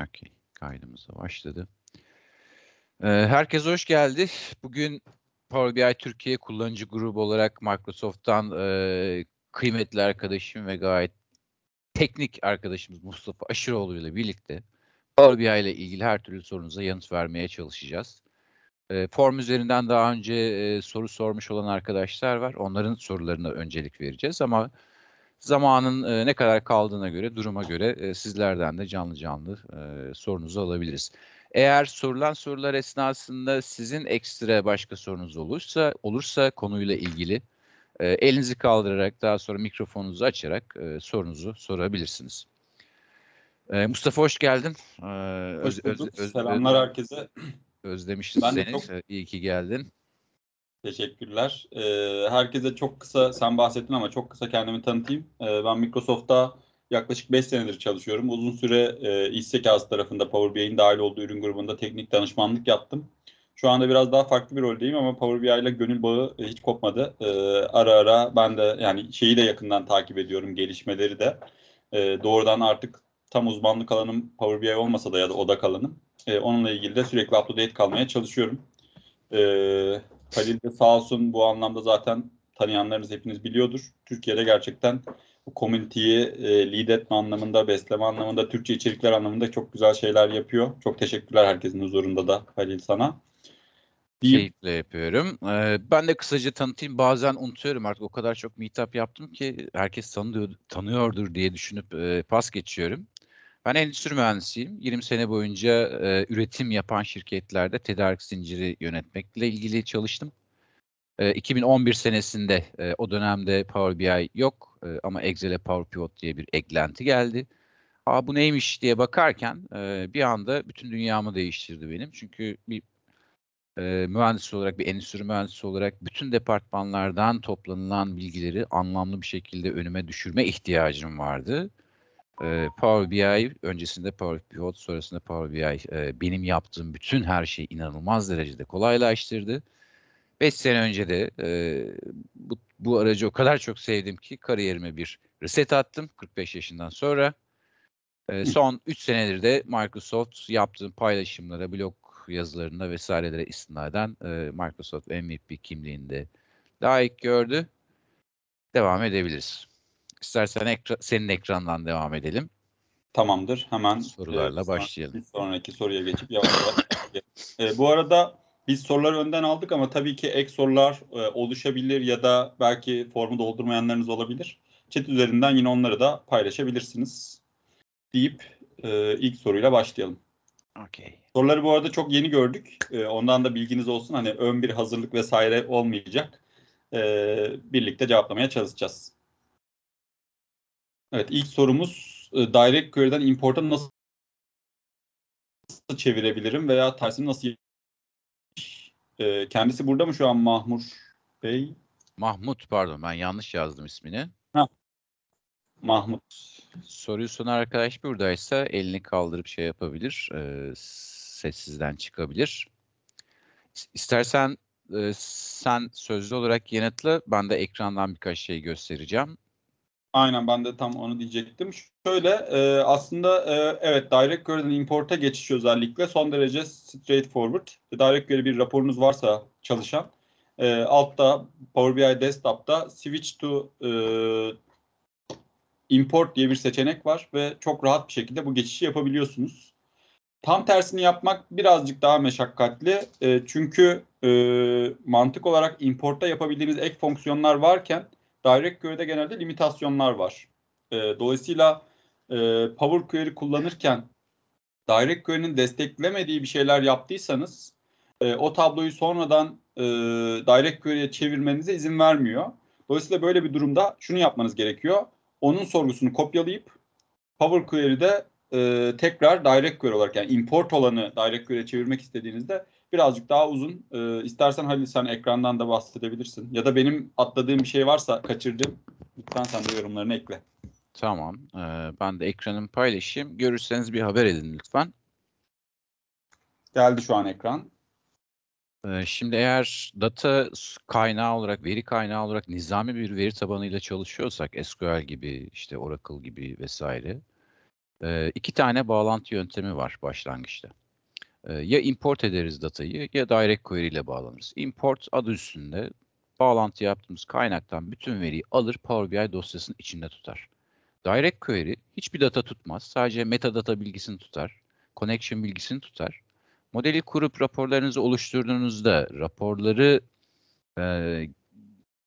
Okay, kaydımız da başladı. Ee, herkese hoş geldi. Bugün Power BI Türkiye kullanıcı grubu olarak Microsoft'tan e, kıymetli arkadaşım ve gayet teknik arkadaşımız Mustafa Aşıroğlu ile birlikte Power BI ile ilgili her türlü sorunuza yanıt vermeye çalışacağız. E, form üzerinden daha önce e, soru sormuş olan arkadaşlar var. Onların sorularına öncelik vereceğiz ama zamanın e, ne kadar kaldığına göre, duruma göre e, sizlerden de canlı canlı e, sorunuzu alabiliriz. Eğer sorulan sorular esnasında sizin ekstra başka sorunuz olursa, olursa konuyla ilgili e, elinizi kaldırarak daha sonra mikrofonunuzu açarak e, sorunuzu sorabilirsiniz. E, Mustafa hoş geldin. E, bulduk. Öz, öz, Selamlar öz, herkese. Özlemişiz ben seni. Çok... İyi ki geldin. Teşekkürler. Ee, herkese çok kısa, sen bahsettin ama çok kısa kendimi tanıtayım. Ee, ben Microsoft'ta yaklaşık 5 senedir çalışıyorum. Uzun süre e, İstekaz tarafında Power BI'nin dahil olduğu ürün grubunda teknik danışmanlık yaptım. Şu anda biraz daha farklı bir roldeyim ama Power BI ile gönül bağı e, hiç kopmadı. Ee, ara ara ben de yani şeyi de yakından takip ediyorum, gelişmeleri de. Doğrudan artık tam uzmanlık alanım Power BI olmasa da ya da odak alanım. Onunla ilgili de sürekli up to date kalmaya çalışıyorum. Ee, Halil de sağ olsun bu anlamda zaten tanıyanlarınız hepiniz biliyordur. Türkiye'de gerçekten bu community'yi e, lead etme anlamında, besleme anlamında, Türkçe içerikler anlamında çok güzel şeyler yapıyor. Çok teşekkürler herkesin huzurunda da Halil sana. Diyeyim. Keyifle yapıyorum. Ee, ben de kısaca tanıtayım. Bazen unutuyorum artık o kadar çok meetup yaptım ki herkes tanıyor, tanıyordur diye düşünüp e, pas geçiyorum. Ben endüstri mühendisiyim. 20 sene boyunca e, üretim yapan şirketlerde tedarik zinciri yönetmekle ilgili çalıştım. E, 2011 senesinde e, o dönemde Power BI yok e, ama Excel'e Power Pivot diye bir eklenti geldi. Aa bu neymiş diye bakarken e, bir anda bütün dünyamı değiştirdi benim. Çünkü bir e, mühendis olarak, bir endüstri mühendisi olarak bütün departmanlardan toplanılan bilgileri anlamlı bir şekilde önüme düşürme ihtiyacım vardı. Power BI öncesinde Power Pivot sonrasında Power BI benim yaptığım bütün her şeyi inanılmaz derecede kolaylaştırdı. 5 sene önce de bu, bu aracı o kadar çok sevdim ki kariyerime bir reset attım 45 yaşından sonra. son 3 senedir de Microsoft yaptığım paylaşımlara, blog yazılarına vesairelere istinaden Microsoft MVP kimliğinde layık gördü. Devam edebiliriz. İstersen ekra senin ekrandan devam edelim. Tamamdır. Hemen sorularla e, başlayalım. Bir sonraki soruya geçip yavaş yavaş. e, bu arada biz soruları önden aldık ama tabii ki ek sorular e, oluşabilir ya da belki formu doldurmayanlarınız olabilir. Chat üzerinden yine onları da paylaşabilirsiniz. Deyip e, ilk soruyla başlayalım. Okay. Soruları bu arada çok yeni gördük. E, ondan da bilginiz olsun. Hani ön bir hazırlık vesaire olmayacak. E, birlikte cevaplamaya çalışacağız. Evet ilk sorumuz e, Direct Query'den import'a nasıl çevirebilirim veya tersini nasıl e, kendisi burada mı şu an Mahmur Bey? Mahmut pardon ben yanlış yazdım ismini. Ha. Mahmut. Soruyu soran arkadaş buradaysa elini kaldırıp şey yapabilir. E, sessizden çıkabilir. İstersen e, sen sözlü olarak yanıtla. Ben de ekrandan birkaç şey göstereceğim. Aynen ben de tam onu diyecektim. Şöyle e, aslında e, evet Direct Query'den import'a geçiş özellikle son derece straightforward. Direct Query bir raporunuz varsa çalışan e, altta Power BI Desktop'ta switch to e, import diye bir seçenek var ve çok rahat bir şekilde bu geçişi yapabiliyorsunuz. Tam tersini yapmak birazcık daha meşakkatli. E, çünkü e, mantık olarak importta yapabildiğiniz ek fonksiyonlar varken Direct Query'de genelde limitasyonlar var. E, dolayısıyla e, Power Query kullanırken Direct Query'nin desteklemediği bir şeyler yaptıysanız e, o tabloyu sonradan e, Direct Query'e çevirmenize izin vermiyor. Dolayısıyla böyle bir durumda şunu yapmanız gerekiyor. Onun sorgusunu kopyalayıp Power Query'de e, tekrar Direct Query olarak yani import olanı Direct Query'e çevirmek istediğinizde birazcık daha uzun. E, istersen Halil sen ekrandan da bahsedebilirsin. Ya da benim atladığım bir şey varsa kaçırdım. Lütfen sen de yorumlarını ekle. Tamam. Ee, ben de ekranımı paylaşayım. Görürseniz bir haber edin lütfen. Geldi şu an ekran. Ee, şimdi eğer data kaynağı olarak, veri kaynağı olarak nizami bir veri tabanıyla çalışıyorsak SQL gibi, işte Oracle gibi vesaire E, iki tane bağlantı yöntemi var başlangıçta. E, ya import ederiz datayı ya direct query ile bağlanırız. Import adı üstünde bağlantı yaptığımız kaynaktan bütün veriyi alır Power BI dosyasının içinde tutar. Direct query hiçbir data tutmaz. Sadece metadata bilgisini tutar. Connection bilgisini tutar. Modeli kurup raporlarınızı oluşturduğunuzda raporları e,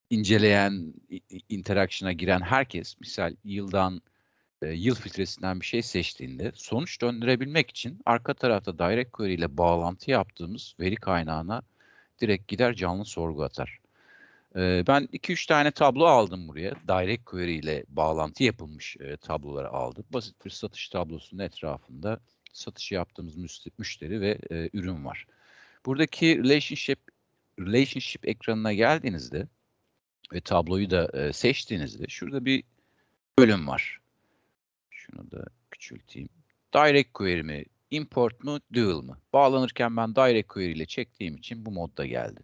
inceleyen, interaction'a giren herkes, misal yıldan, e, yıl filtresinden bir şey seçtiğinde sonuç döndürebilmek için arka tarafta direct query ile bağlantı yaptığımız veri kaynağına direkt gider canlı sorgu atar. E, ben 2-3 tane tablo aldım buraya. Direct query ile bağlantı yapılmış e, tabloları aldım. Basit bir satış tablosunun etrafında satışı yaptığımız müşteri ve e, ürün var. Buradaki relationship relationship ekranına geldiğinizde ve tabloyu da e, seçtiğinizde şurada bir bölüm var. Şunu da küçülteyim. Direct query mi, import mu, dual mı? Bağlanırken ben direct query ile çektiğim için bu modda geldi.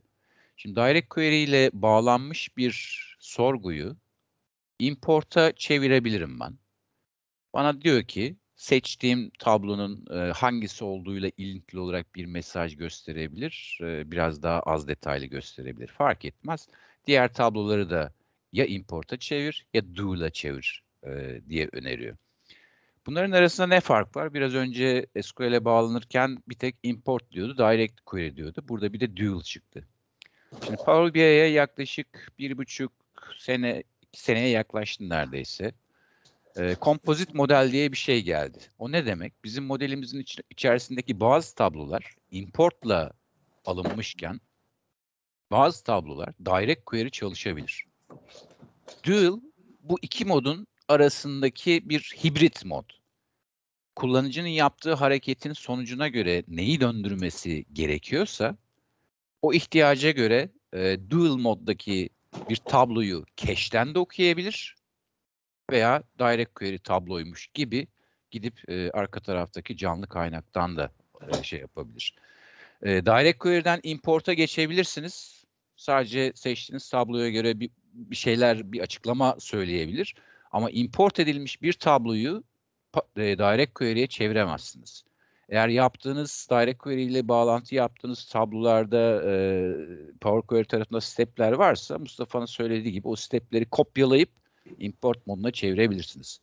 Şimdi direct query ile bağlanmış bir sorguyu import'a çevirebilirim ben. Bana diyor ki seçtiğim tablonun e, hangisi olduğuyla ilintili olarak bir mesaj gösterebilir, e, biraz daha az detaylı gösterebilir. Fark etmez. Diğer tabloları da ya import'a çevir ya do'la çevir e, diye öneriyor. Bunların arasında ne fark var? Biraz önce SQL'e bağlanırken bir tek import diyordu, direct query diyordu. Burada bir de dual çıktı. Şimdi Power BI'ye yaklaşık bir buçuk sene, iki seneye yaklaştı neredeyse e, kompozit model diye bir şey geldi. O ne demek? Bizim modelimizin iç, içerisindeki bazı tablolar importla alınmışken bazı tablolar direct query çalışabilir. Dual bu iki modun arasındaki bir hibrit mod. Kullanıcının yaptığı hareketin sonucuna göre neyi döndürmesi gerekiyorsa o ihtiyaca göre e, dual moddaki bir tabloyu cache'ten de okuyabilir veya direct query tabloymuş gibi gidip e, arka taraftaki canlı kaynaktan da e, şey yapabilir. E, direct query'den import'a geçebilirsiniz. Sadece seçtiğiniz tabloya göre bir, bir şeyler, bir açıklama söyleyebilir. Ama import edilmiş bir tabloyu e, direct query'e çeviremezsiniz. Eğer yaptığınız direct query ile bağlantı yaptığınız tablolarda e, Power Query tarafında stepler varsa Mustafa'nın söylediği gibi o stepleri kopyalayıp import moduna çevirebilirsiniz.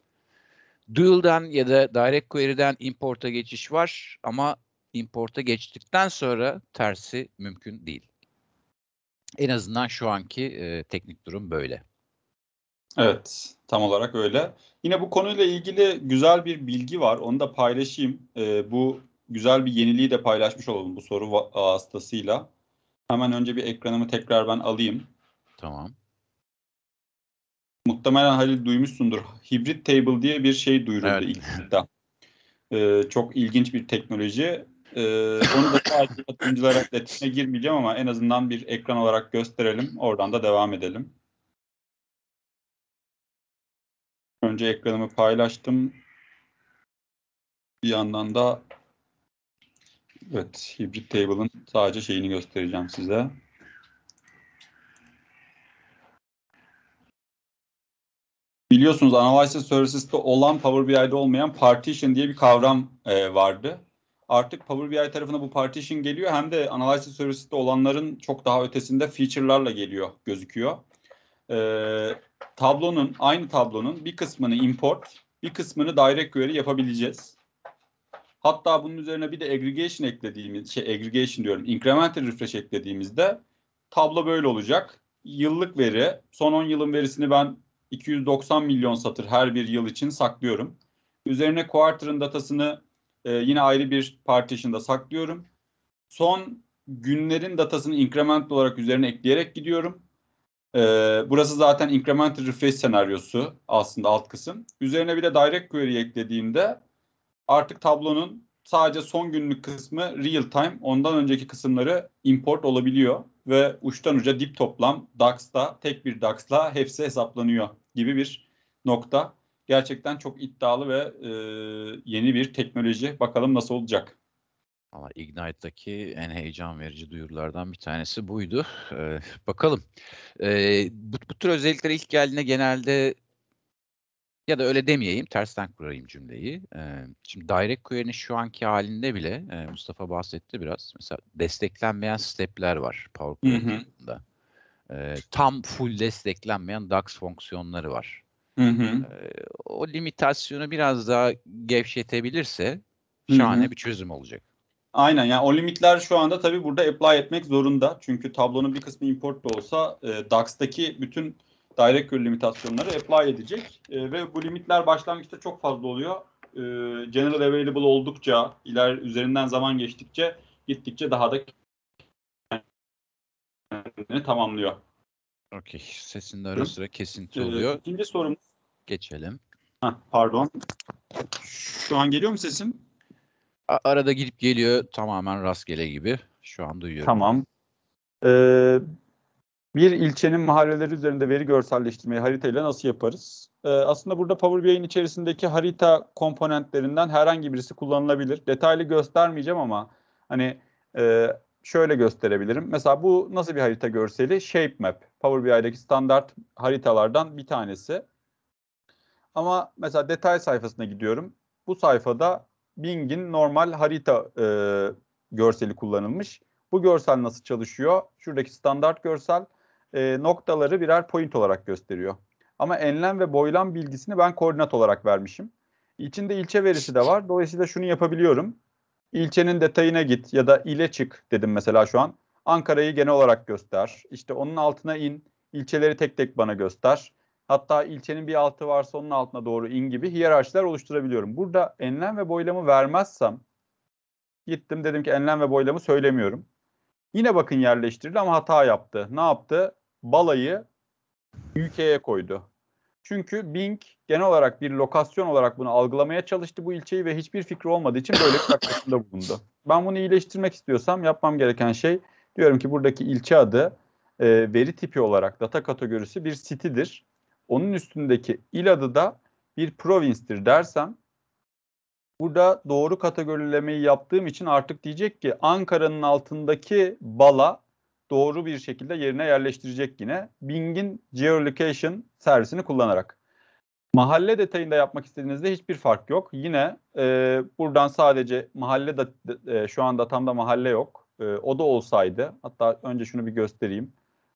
Dual'dan ya da Direct Query'den import'a geçiş var ama import'a geçtikten sonra tersi mümkün değil. En azından şu anki e, teknik durum böyle. Evet, tam olarak öyle. Yine bu konuyla ilgili güzel bir bilgi var. Onu da paylaşayım. E, bu güzel bir yeniliği de paylaşmış olalım bu soru vasıtasıyla. Hemen önce bir ekranımı tekrar ben alayım. Tamam muhtemelen Halil duymuşsundur. Hybrid Table diye bir şey duyuruldu evet. ilk. Ee, çok ilginç bir teknoloji. Ee, onu da sadece yatırımcılara detayına girmeyeceğim ama en azından bir ekran olarak gösterelim. Oradan da devam edelim. Önce ekranımı paylaştım. Bir yandan da evet Hybrid Table'ın sadece şeyini göstereceğim size. Biliyorsunuz Analysis Services'te olan Power BI'de olmayan partition diye bir kavram e, vardı. Artık Power BI tarafına bu partition geliyor hem de Analysis Services'te olanların çok daha ötesinde feature'larla geliyor gözüküyor. E, tablonun aynı tablonun bir kısmını import, bir kısmını direct query yapabileceğiz. Hatta bunun üzerine bir de aggregation eklediğimiz şey aggregation diyorum incremental refresh eklediğimizde tablo böyle olacak. Yıllık veri, son 10 yılın verisini ben 290 milyon satır her bir yıl için saklıyorum. Üzerine quarter'ın datasını e, yine ayrı bir partition'da saklıyorum. Son günlerin datasını incremental olarak üzerine ekleyerek gidiyorum. E, burası zaten incremental refresh senaryosu aslında alt kısım. Üzerine bir de direct query eklediğimde artık tablonun sadece son günlük kısmı real time. Ondan önceki kısımları import olabiliyor ve uçtan uca dip toplam DAX'ta tek bir DAX'la hepsi hesaplanıyor gibi bir nokta. Gerçekten çok iddialı ve e, yeni bir teknoloji. Bakalım nasıl olacak. Ama Ignite'daki en heyecan verici duyurulardan bir tanesi buydu. Ee, bakalım. Ee, bu, bu tür özellikler ilk geldiğinde genelde ya da öyle demeyeyim, tersten kurayım cümleyi. Ee, şimdi Direct Query'nin şu anki halinde bile e, Mustafa bahsetti biraz. Mesela desteklenmeyen step'ler var Power Query'de. Ee, tam full desteklenmeyen DAX fonksiyonları var. Hı hı. Ee, o limitasyonu biraz daha gevşetebilirse şahane Hı hı. bir çözüm olacak. Aynen yani o limitler şu anda tabii burada apply etmek zorunda. Çünkü tablonun bir kısmı import da olsa e, DAX'taki bütün direct query limitasyonları apply edecek. E, ve bu limitler başlangıçta çok fazla oluyor. E, general available oldukça, iler üzerinden zaman geçtikçe gittikçe daha da tamamlıyor. Okey. Sesinde ara sıra kesinti E, oluyor. ikinci sorum. Geçelim. Heh, pardon. Şu an geliyor mu sesim? Arada gidip geliyor tamamen rastgele gibi. Şu an duyuyorum. Tamam. Ee, bir ilçenin mahalleleri üzerinde veri görselleştirmeyi haritayla nasıl yaparız? Ee, aslında burada Power BI'nin içerisindeki harita komponentlerinden herhangi birisi kullanılabilir. Detaylı göstermeyeceğim ama hani e, şöyle gösterebilirim. Mesela bu nasıl bir harita görseli? Shape Map. Power BI'deki standart haritalardan bir tanesi. Ama mesela detay sayfasına gidiyorum. Bu sayfada Bing'in normal harita e, görseli kullanılmış. Bu görsel nasıl çalışıyor? Şuradaki standart görsel e, noktaları birer point olarak gösteriyor. Ama enlem ve boylam bilgisini ben koordinat olarak vermişim. İçinde ilçe verisi de var. Dolayısıyla şunu yapabiliyorum. İlçenin detayına git ya da ile çık dedim mesela şu an. Ankara'yı genel olarak göster. İşte onun altına in. İlçeleri tek tek bana göster. Hatta ilçenin bir altı varsa onun altına doğru in gibi hiyerarşiler oluşturabiliyorum. Burada enlem ve boylamı vermezsem gittim dedim ki enlem ve boylamı söylemiyorum. Yine bakın yerleştirdi ama hata yaptı. Ne yaptı? Balayı UK'ye koydu. Çünkü Bing genel olarak bir lokasyon olarak bunu algılamaya çalıştı bu ilçeyi ve hiçbir fikri olmadığı için böyle bir yaklaşımda bulundu. Ben bunu iyileştirmek istiyorsam yapmam gereken şey diyorum ki buradaki ilçe adı e, veri tipi olarak data kategorisi bir city'dir. Onun üstündeki il adı da bir province'tir dersem burada doğru kategorilemeyi yaptığım için artık diyecek ki Ankara'nın altındaki bala doğru bir şekilde yerine yerleştirecek yine Bing'in geolocation servisini kullanarak. Mahalle detayında yapmak istediğinizde hiçbir fark yok. Yine e, buradan sadece mahalle de e, şu anda tam da mahalle yok. E, o da olsaydı hatta önce şunu bir göstereyim.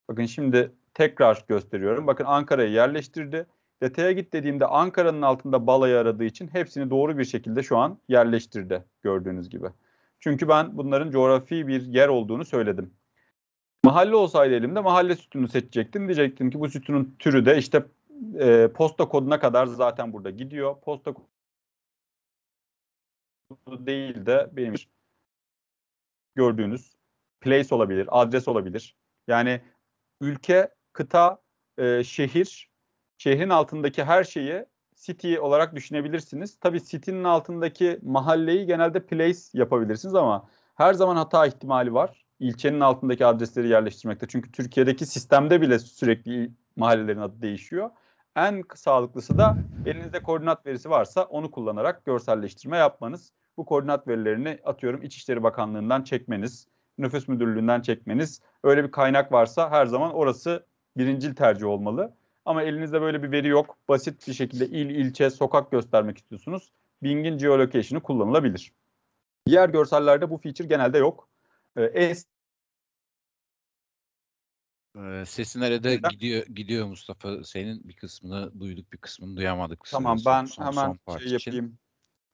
Bakın şimdi tekrar gösteriyorum. Bakın Ankara'yı yerleştirdi. Detaya git dediğimde Ankara'nın altında balayı aradığı için hepsini doğru bir şekilde şu an yerleştirdi gördüğünüz gibi. Çünkü ben bunların coğrafi bir yer olduğunu söyledim. Mahalle olsaydı elimde mahalle sütunu seçecektim. Diyecektim ki bu sütunun türü de işte e, posta koduna kadar zaten burada gidiyor. Posta kodu değil de benim gördüğünüz place olabilir, adres olabilir. Yani ülke, kıta, e, şehir, şehrin altındaki her şeyi city olarak düşünebilirsiniz. Tabii city'nin altındaki mahalleyi genelde place yapabilirsiniz ama her zaman hata ihtimali var. İlçenin altındaki adresleri yerleştirmekte. Çünkü Türkiye'deki sistemde bile sürekli mahallelerin adı değişiyor. En sağlıklısı da elinizde koordinat verisi varsa onu kullanarak görselleştirme yapmanız. Bu koordinat verilerini atıyorum İçişleri Bakanlığı'ndan çekmeniz, Nüfus Müdürlüğü'nden çekmeniz. Öyle bir kaynak varsa her zaman orası birincil tercih olmalı. Ama elinizde böyle bir veri yok. Basit bir şekilde il, ilçe, sokak göstermek istiyorsunuz. Bing'in geolocation'ı kullanılabilir. Diğer görsellerde bu feature genelde yok. Ee, Ee, sesin arada gidiyor gidiyor Mustafa. Senin bir kısmını duyduk, bir kısmını duyamadık. Tamam Son- ben son- hemen son şey için. yapayım.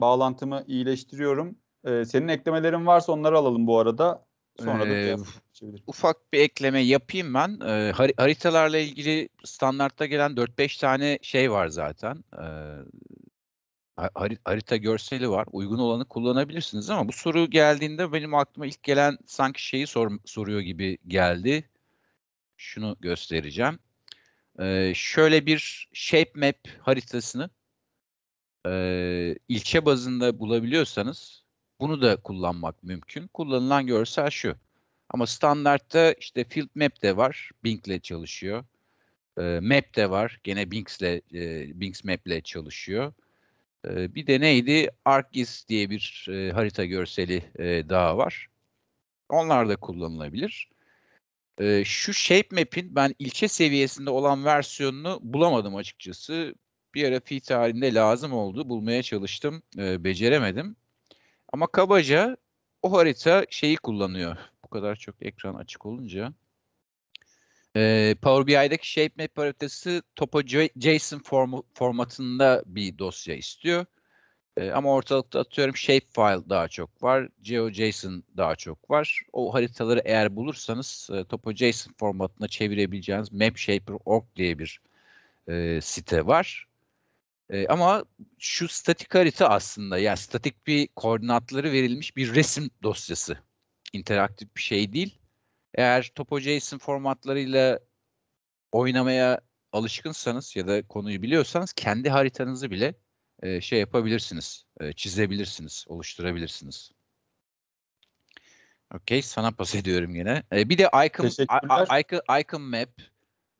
Bağlantımı iyileştiriyorum. Ee, senin eklemelerin varsa onları alalım bu arada. Sonra da Ee, geçebiliriz. Ufak bir ekleme yapayım ben. Ee, hari- haritalarla ilgili standartta gelen 4-5 tane şey var zaten. Ee, ha- hari- harita görseli var. Uygun olanı kullanabilirsiniz ama bu soru geldiğinde benim aklıma ilk gelen sanki şeyi sor- soruyor gibi geldi. Şunu göstereceğim. Ee, şöyle bir shape map haritasını e, ilçe bazında bulabiliyorsanız bunu da kullanmak mümkün. Kullanılan görsel şu. Ama standartta işte field map de var. Bing'le çalışıyor. E, map de var. Gene Bing'le e, Bing's Map'le çalışıyor. E, bir de neydi? ArcGIS diye bir e, harita görseli e, daha var. Onlar da kullanılabilir. E, şu Shape Map'in ben ilçe seviyesinde olan versiyonunu bulamadım açıkçası. bir ara fi tarihinde lazım oldu. Bulmaya çalıştım. E, beceremedim. Ama kabaca o harita şeyi kullanıyor. Bu kadar çok ekran açık olunca. E, Power BI'deki Shapemap haritası Topo.json form formatında bir dosya istiyor. E, ama ortalıkta atıyorum shapefile daha çok var. GeoJSON daha çok var. O haritaları eğer bulursanız e, Topo.json formatına çevirebileceğiniz mapshaper.org diye bir e, site var. E, ama şu statik harita aslında yani statik bir koordinatları verilmiş bir resim dosyası. İnteraktif bir şey değil. Eğer Topo.json formatlarıyla oynamaya alışkınsanız ya da konuyu biliyorsanız kendi haritanızı bile e, şey yapabilirsiniz, e, çizebilirsiniz, oluşturabilirsiniz. Okey, sana pas ediyorum yine. E, bir de icon, icon, icon map,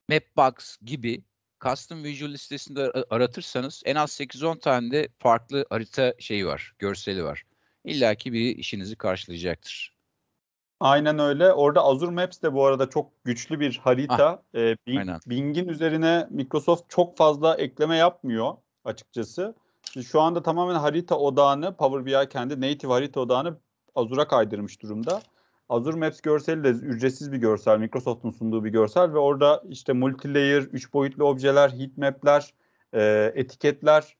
mapbox gibi custom visual listesinde aratırsanız en az 8-10 tane de farklı harita şeyi var, görseli var. İlla ki bir işinizi karşılayacaktır. Aynen öyle. Orada Azure Maps de bu arada çok güçlü bir harita. Ah, ee, Bing, Bing'in üzerine Microsoft çok fazla ekleme yapmıyor açıkçası. Şu anda tamamen harita odağını Power BI kendi native harita odağını Azure'a kaydırmış durumda. Azure Maps görseli de ücretsiz bir görsel, Microsoft'un sunduğu bir görsel ve orada işte multilayer, üç boyutlu objeler, heatmap'ler, e, etiketler,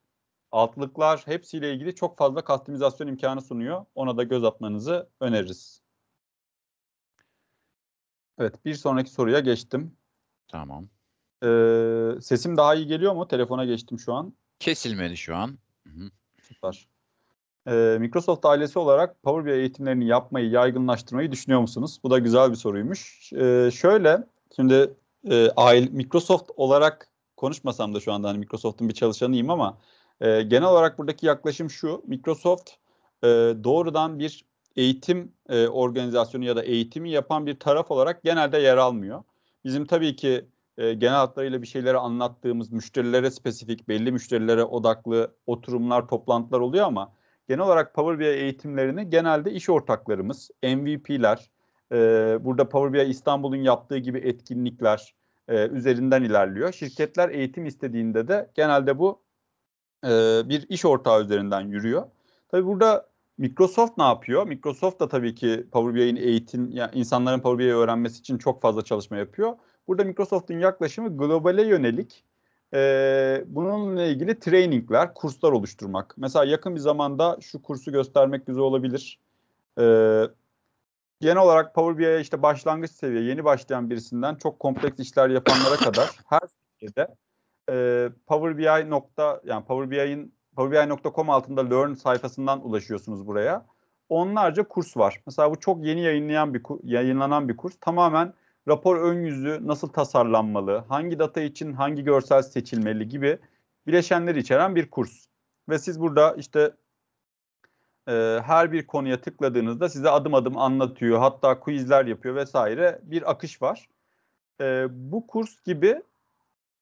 altlıklar hepsiyle ilgili çok fazla kastimizasyon imkanı sunuyor. Ona da göz atmanızı öneririz. Evet, bir sonraki soruya geçtim. Tamam. Ee, sesim daha iyi geliyor mu? Telefona geçtim şu an. Kesilmedi şu an. Hı-hı. Süper. Ee, Microsoft ailesi olarak Power BI eğitimlerini yapmayı, yaygınlaştırmayı düşünüyor musunuz? Bu da güzel bir soruymuş. Ee, şöyle, şimdi e, aile, Microsoft olarak konuşmasam da şu anda hani Microsoft'un bir çalışanıyım ama e, genel olarak buradaki yaklaşım şu. Microsoft e, doğrudan bir eğitim e, organizasyonu ya da eğitimi yapan bir taraf olarak genelde yer almıyor. Bizim tabii ki e, genel hatlarıyla bir şeyleri anlattığımız müşterilere spesifik, belli müşterilere odaklı oturumlar, toplantılar oluyor ama genel olarak Power BI eğitimlerini genelde iş ortaklarımız, MVP'ler, e, burada Power BI İstanbul'un yaptığı gibi etkinlikler e, üzerinden ilerliyor. Şirketler eğitim istediğinde de genelde bu e, bir iş ortağı üzerinden yürüyor. Tabii burada Microsoft ne yapıyor? Microsoft da tabii ki Power BI'nin eğitim, yani insanların Power BI'yi öğrenmesi için çok fazla çalışma yapıyor. Burada Microsoft'un yaklaşımı globale yönelik e, bununla ilgili trainingler, kurslar oluşturmak. Mesela yakın bir zamanda şu kursu göstermek güzel olabilir. E, genel olarak Power BI'ye işte başlangıç seviye, yeni başlayan birisinden çok kompleks işler yapanlara kadar her seviyede e, Power BI nokta yani Power BI'nin powerbi.com altında learn sayfasından ulaşıyorsunuz buraya. Onlarca kurs var. Mesela bu çok yeni yayınlayan bir yayınlanan bir kurs. Tamamen rapor ön yüzü nasıl tasarlanmalı, hangi data için hangi görsel seçilmeli gibi bileşenleri içeren bir kurs. Ve siz burada işte e, her bir konuya tıkladığınızda size adım adım anlatıyor. Hatta quizler yapıyor vesaire bir akış var. E, bu kurs gibi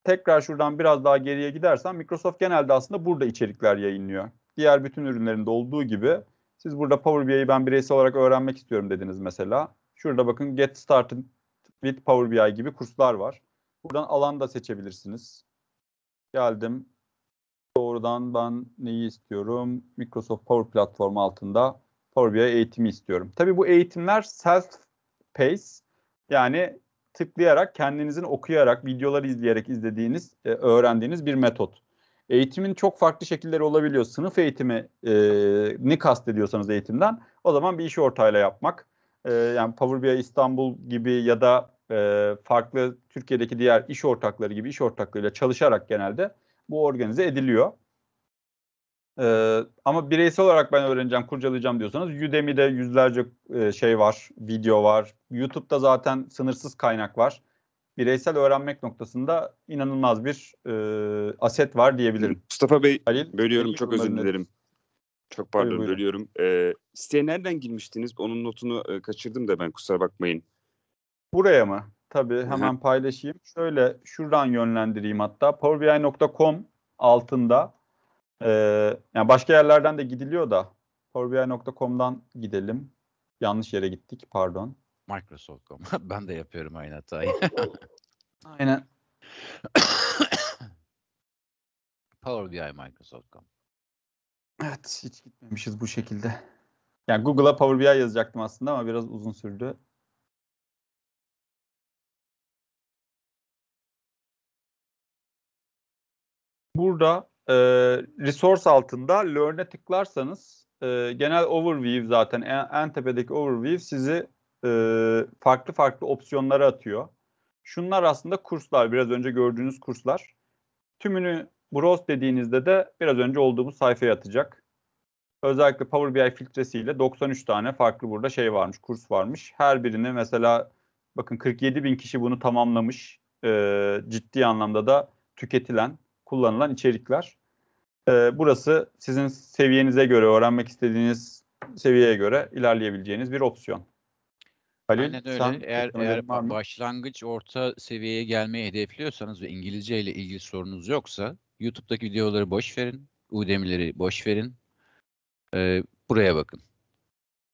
tekrar şuradan biraz daha geriye gidersen Microsoft genelde aslında burada içerikler yayınlıyor. Diğer bütün ürünlerinde olduğu gibi siz burada Power BI'yi ben bireysel olarak öğrenmek istiyorum dediniz mesela. Şurada bakın Get Started with Power BI gibi kurslar var. Buradan alan da seçebilirsiniz. Geldim. Doğrudan ben neyi istiyorum? Microsoft Power Platform altında Power BI eğitimi istiyorum. Tabii bu eğitimler self-paced yani tıklayarak kendinizin okuyarak, videoları izleyerek izlediğiniz, e, öğrendiğiniz bir metot. Eğitimin çok farklı şekilleri olabiliyor. Sınıf eğitimi e, ni kastediyorsanız eğitimden o zaman bir iş ortağıyla yapmak. E, yani Power BI İstanbul gibi ya da e, farklı Türkiye'deki diğer iş ortakları gibi iş ortaklarıyla çalışarak genelde bu organize ediliyor. Ee, ama bireysel olarak ben öğreneceğim, kurcalayacağım diyorsanız Udemy'de yüzlerce e, şey var, video var. YouTube'da zaten sınırsız kaynak var. Bireysel öğrenmek noktasında inanılmaz bir e, aset var diyebilirim. Mustafa Bey, Halil, bölüyorum çok özür dilerim. Çok pardon buyurun, bölüyorum. Ee, siteye nereden girmiştiniz? Onun notunu e, kaçırdım da ben kusura bakmayın. Buraya mı? Tabii hemen Hı-hı. paylaşayım. Şöyle şuradan yönlendireyim hatta. powerbi.com altında ee, yani başka yerlerden de gidiliyor da powerbi.com'dan gidelim. Yanlış yere gittik pardon. Microsoft.com. ben de yapıyorum aynı hatayı. Aynen. Power BI Microsoft.com. Evet hiç gitmemişiz bu şekilde. Yani Google'a Power BI yazacaktım aslında ama biraz uzun sürdü. Burada e, resource altında learn'e tıklarsanız e, genel overview zaten en, en tepedeki overview sizi e, farklı farklı opsiyonlara atıyor. Şunlar aslında kurslar. Biraz önce gördüğünüz kurslar. Tümünü browse dediğinizde de biraz önce olduğumuz sayfaya atacak. Özellikle Power BI filtresiyle 93 tane farklı burada şey varmış, kurs varmış. Her birini mesela bakın 47 bin kişi bunu tamamlamış. E, ciddi anlamda da tüketilen, kullanılan içerikler. E, burası sizin seviyenize göre, öğrenmek istediğiniz seviyeye göre ilerleyebileceğiniz bir opsiyon. Halil, Aynen öyle. Sen eğer eğer başlangıç orta seviyeye gelmeyi hedefliyorsanız ve İngilizce ile ilgili sorunuz yoksa YouTube'daki videoları boş verin. Udemy'leri boş verin. Ee, buraya bakın.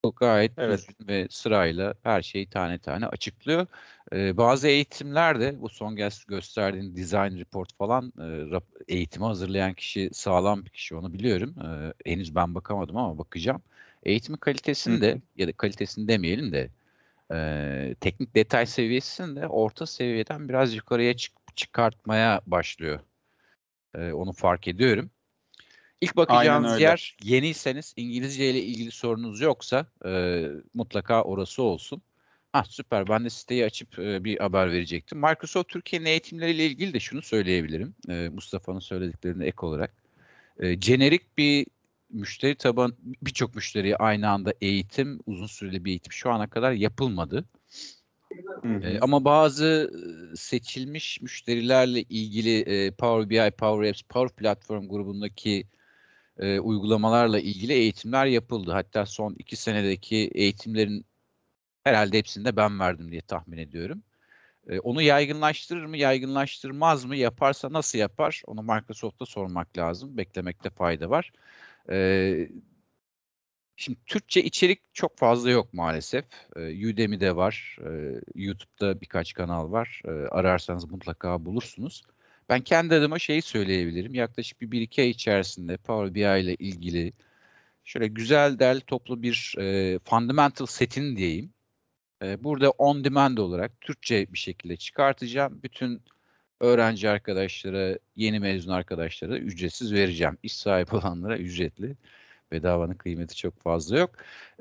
O gayet evet. düzgün ve sırayla her şeyi tane tane açıklıyor. Ee, bazı eğitimlerde bu son gösterdiğin design report falan e, eğitimi hazırlayan kişi sağlam bir kişi onu biliyorum. Ee, henüz ben bakamadım ama bakacağım. Eğitimin kalitesini de ya da kalitesini demeyelim de e, teknik detay seviyesini de orta seviyeden biraz yukarıya çık çıkartmaya başlıyor. E, onu fark ediyorum. İlk bakacağınız yer yeniyseniz İngilizce ile ilgili sorunuz yoksa e, mutlaka orası olsun. Ah süper ben de siteyi açıp e, bir haber verecektim. Microsoft Türkiye'nin eğitimleriyle ilgili de şunu söyleyebilirim. E, Mustafa'nın söylediklerine ek olarak. E, jenerik bir müşteri taban birçok müşteriye aynı anda eğitim, uzun süreli bir eğitim şu ana kadar yapılmadı. E, ama bazı seçilmiş müşterilerle ilgili e, Power BI, Power Apps, Power Platform grubundaki e, uygulamalarla ilgili eğitimler yapıldı. Hatta son iki senedeki eğitimlerin herhalde hepsini de ben verdim diye tahmin ediyorum. E, onu yaygınlaştırır mı, yaygınlaştırmaz mı, yaparsa nasıl yapar? Onu Microsoft'a sormak lazım. Beklemekte fayda var. E, şimdi Türkçe içerik çok fazla yok maalesef. E, Udemy'de var, e, YouTube'da birkaç kanal var. E, ararsanız mutlaka bulursunuz. Ben kendi adıma şeyi söyleyebilirim. Yaklaşık bir, bir iki ay içerisinde Power BI ile ilgili şöyle güzel derli toplu bir e, fundamental setin diyeyim. E, burada on demand olarak Türkçe bir şekilde çıkartacağım. Bütün öğrenci arkadaşlara, yeni mezun arkadaşlara ücretsiz vereceğim. İş sahibi olanlara ücretli. Bedavanın kıymeti çok fazla yok.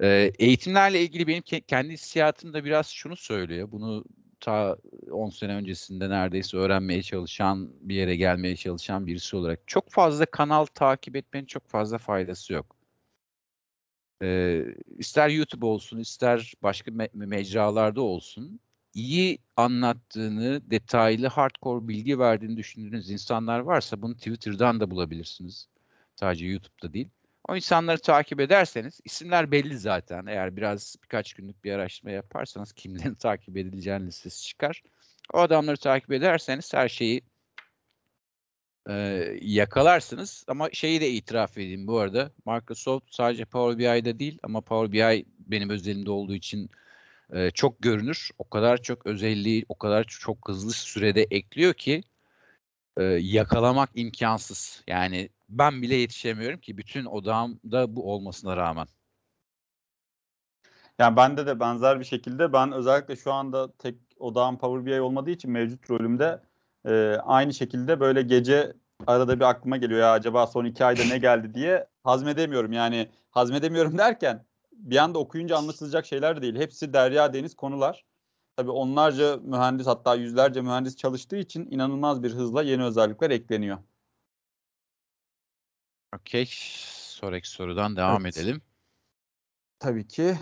E, eğitimlerle ilgili benim ke- kendi hissiyatım da biraz şunu söylüyor. Bunu ta 10 sene öncesinde neredeyse öğrenmeye çalışan, bir yere gelmeye çalışan birisi olarak çok fazla kanal takip etmenin çok fazla faydası yok. Ee, ister YouTube olsun, ister başka me- mecralarda olsun, iyi anlattığını, detaylı, hardcore bilgi verdiğini düşündüğünüz insanlar varsa bunu Twitter'dan da bulabilirsiniz. Sadece YouTube'da değil. O insanları takip ederseniz isimler belli zaten. Eğer biraz birkaç günlük bir araştırma yaparsanız kimlerin takip edileceğinin listesi çıkar. O adamları takip ederseniz her şeyi e, yakalarsınız. Ama şeyi de itiraf edeyim bu arada. Microsoft sadece Power BI'de değil ama Power BI benim özelimde olduğu için e, çok görünür. O kadar çok özelliği, o kadar çok hızlı sürede ekliyor ki e, yakalamak imkansız. Yani ben bile yetişemiyorum ki bütün odağımda bu olmasına rağmen. Yani bende de benzer bir şekilde ben özellikle şu anda tek odağım Power BI olmadığı için mevcut rolümde e, aynı şekilde böyle gece arada bir aklıma geliyor ya acaba son iki ayda ne geldi diye hazmedemiyorum. Yani hazmedemiyorum derken bir anda okuyunca anlaşılacak şeyler de değil. Hepsi derya deniz konular. Tabii onlarca mühendis hatta yüzlerce mühendis çalıştığı için inanılmaz bir hızla yeni özellikler ekleniyor. Okey. Sonraki sorudan devam evet. edelim. Tabii ki.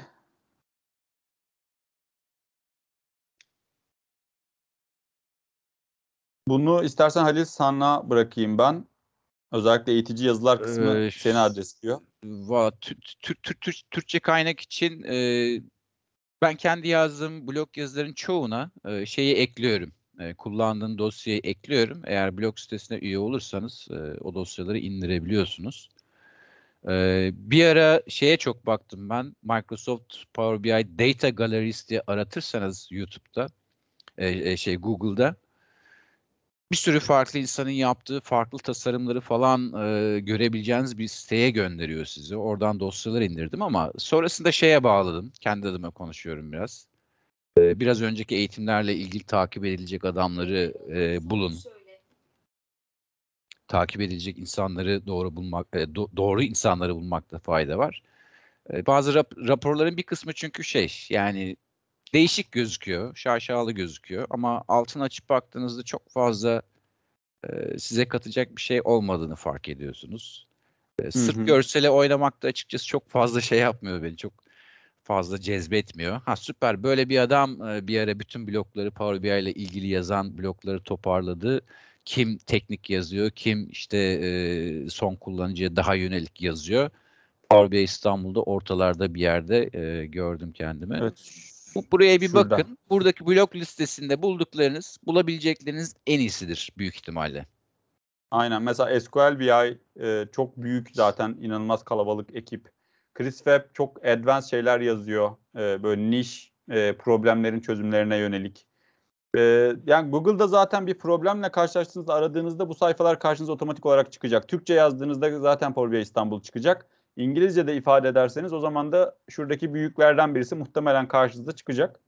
Bunu istersen Halil sana bırakayım ben. Özellikle eğitici yazılar kısmı ee, seni adresliyor. Türkçe kaynak için e, ben kendi yazdığım blog yazıların çoğuna e, şeyi ekliyorum. E, kullandığım dosyayı ekliyorum. Eğer blog sitesine üye olursanız e, o dosyaları indirebiliyorsunuz. E, bir ara şeye çok baktım ben. Microsoft Power BI Data Galleries diye aratırsanız YouTube'da, e, e, şey Google'da bir sürü farklı insanın yaptığı farklı tasarımları falan e, görebileceğiniz bir siteye gönderiyor sizi. Oradan dosyalar indirdim ama sonrasında şeye bağladım. Kendi adıma konuşuyorum biraz. E, biraz önceki eğitimlerle ilgili takip edilecek adamları e, bulun. Takip edilecek insanları doğru bulmak, e, do, doğru insanları bulmakta fayda var. E, bazı rap, raporların bir kısmı çünkü şey yani değişik gözüküyor, şaşalı gözüküyor ama altını açıp baktığınızda çok fazla e, size katacak bir şey olmadığını fark ediyorsunuz. E, sırf hı hı. görsele oynamakta açıkçası çok fazla şey yapmıyor beni. Çok fazla cezbetmiyor. Ha süper böyle bir adam e, bir ara bütün blokları Power BI ile ilgili yazan blokları toparladı. Kim teknik yazıyor, kim işte e, son kullanıcıya daha yönelik yazıyor. Power BI İstanbul'da ortalarda bir yerde e, gördüm kendimi. Evet Buraya bir Şurada. bakın. Buradaki blok listesinde bulduklarınız, bulabilecekleriniz en iyisidir büyük ihtimalle. Aynen. Mesela SQL BI e, çok büyük zaten inanılmaz kalabalık ekip. Chris Webb çok advanced şeyler yazıyor. E, böyle niş e, problemlerin çözümlerine yönelik. E, yani Google'da zaten bir problemle karşılaştığınızda aradığınızda bu sayfalar karşınıza otomatik olarak çıkacak. Türkçe yazdığınızda zaten Power BI İstanbul çıkacak. İngilizce de ifade ederseniz o zaman da şuradaki büyüklerden birisi muhtemelen karşınıza çıkacak.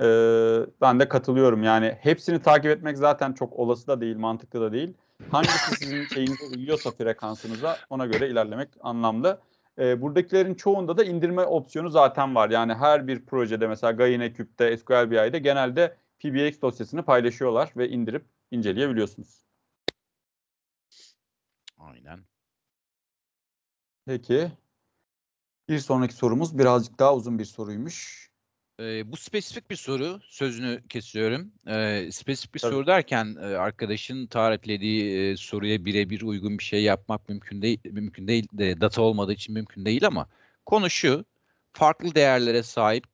Ee, ben de katılıyorum. Yani hepsini takip etmek zaten çok olası da değil, mantıklı da değil. Hangisi sizin şeyinize uyuyorsa frekansınıza ona göre ilerlemek anlamlı. Ee, buradakilerin çoğunda da indirme opsiyonu zaten var. Yani her bir projede mesela Gayine Küp'te, SQL BI'de genelde PBX dosyasını paylaşıyorlar ve indirip inceleyebiliyorsunuz. Aynen. Peki. Bir sonraki sorumuz birazcık daha uzun bir soruymuş. Ee, bu spesifik bir soru. Sözünü kesiyorum. Ee, spesifik bir Tabii. soru derken e, arkadaşın tariflediği e, soruya birebir uygun bir şey yapmak mümkün değil. Mümkün değil. De, data olmadığı için mümkün değil ama konu şu. Farklı değerlere sahip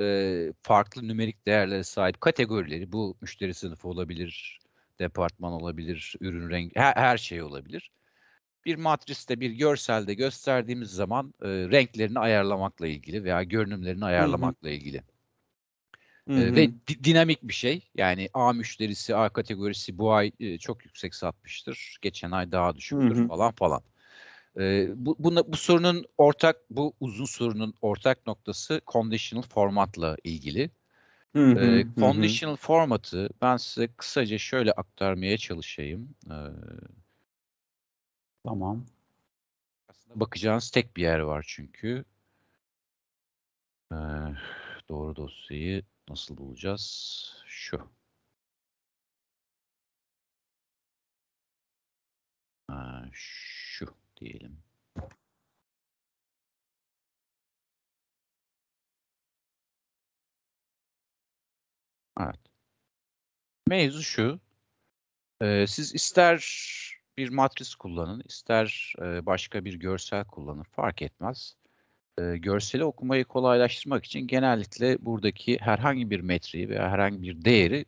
e, farklı nümerik değerlere sahip kategorileri bu müşteri sınıfı olabilir, departman olabilir, ürün rengi her, her şey olabilir bir matriste bir görselde gösterdiğimiz zaman e, renklerini ayarlamakla ilgili veya görünümlerini ayarlamakla hı hı. ilgili. Hı hı. E, ve di- dinamik bir şey. Yani A müşterisi, A kategorisi bu ay e, çok yüksek satmıştır. Geçen ay daha düşüktür hı hı. falan falan. E, bu, buna, bu sorunun ortak, bu uzun sorunun ortak noktası conditional formatla ilgili. Hı hı, e, conditional hı. formatı ben size kısaca şöyle aktarmaya çalışayım. E, Tamam. Aslında bakacağınız tek bir yer var çünkü. Ee, doğru dosyayı nasıl bulacağız? Şu. Ee, şu diyelim. Evet. Mevzu şu. Ee, siz ister bir matris kullanın, ister başka bir görsel kullanın fark etmez. Görseli okumayı kolaylaştırmak için genellikle buradaki herhangi bir metreyi veya herhangi bir değeri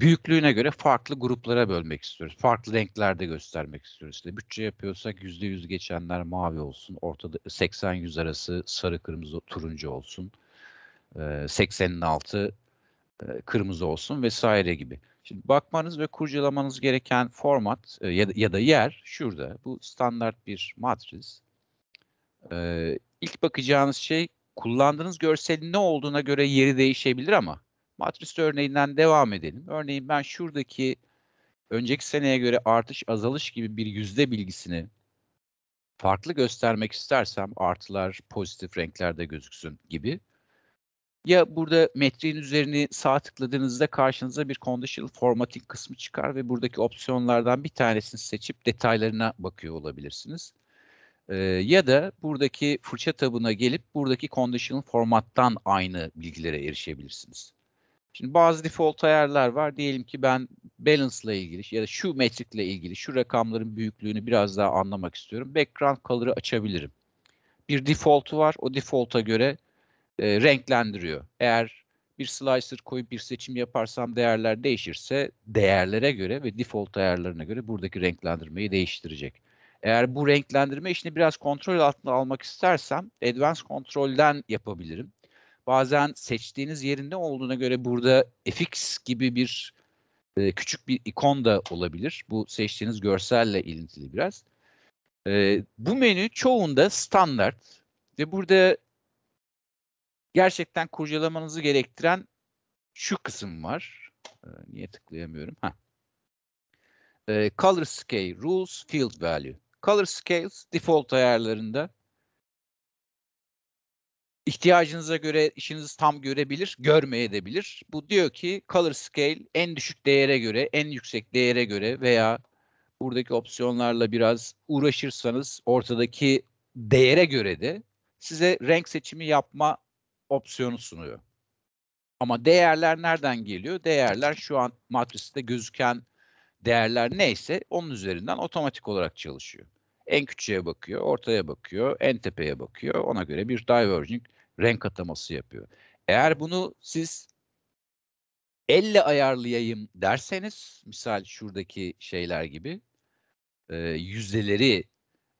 büyüklüğüne göre farklı gruplara bölmek istiyoruz. Farklı renklerde göstermek istiyoruz. İşte bütçe yapıyorsak %100 geçenler mavi olsun. Ortada 80-100 arası sarı, kırmızı, turuncu olsun. E, 80'in altı kırmızı olsun vesaire gibi. Şimdi bakmanız ve kurcalamanız gereken format e, ya, da, ya da yer şurada. Bu standart bir matris. Ee, ilk bakacağınız şey kullandığınız görselin ne olduğuna göre yeri değişebilir ama matris örneğinden devam edelim. Örneğin ben şuradaki önceki seneye göre artış azalış gibi bir yüzde bilgisini farklı göstermek istersem artılar pozitif renklerde gözüksün gibi ya burada metriğin üzerini sağ tıkladığınızda karşınıza bir conditional formatting kısmı çıkar ve buradaki opsiyonlardan bir tanesini seçip detaylarına bakıyor olabilirsiniz. Ee, ya da buradaki fırça tabına gelip buradaki conditional formattan aynı bilgilere erişebilirsiniz. Şimdi bazı default ayarlar var. Diyelim ki ben balance ile ilgili ya da şu metrikle ilgili şu rakamların büyüklüğünü biraz daha anlamak istiyorum. Background color'ı açabilirim. Bir default'u var. O default'a göre e, renklendiriyor. Eğer bir slicer koyup bir seçim yaparsam değerler değişirse değerlere göre ve default ayarlarına göre buradaki renklendirmeyi değiştirecek. Eğer bu renklendirme işini biraz kontrol altına almak istersem Advanced Control'den yapabilirim. Bazen seçtiğiniz yerinde olduğuna göre burada FX gibi bir E, küçük bir ikon da olabilir. Bu seçtiğiniz görselle ilintili biraz. E, bu menü çoğunda standart ve burada gerçekten kurcalamanızı gerektiren şu kısım var. E, niye tıklayamıyorum? Ha. E, color Scale Rules Field Value. Color Scales default ayarlarında ihtiyacınıza göre işinizi tam görebilir, görmeyebilir. Bu diyor ki color scale en düşük değere göre, en yüksek değere göre veya buradaki opsiyonlarla biraz uğraşırsanız ortadaki değere göre de size renk seçimi yapma opsiyonu sunuyor. Ama değerler nereden geliyor? Değerler şu an matriste gözüken değerler neyse onun üzerinden otomatik olarak çalışıyor. En küçüğe bakıyor, ortaya bakıyor, en tepeye bakıyor. Ona göre bir diverging renk ataması yapıyor. Eğer bunu siz elle ayarlayayım derseniz, misal şuradaki şeyler gibi e, yüzdeleri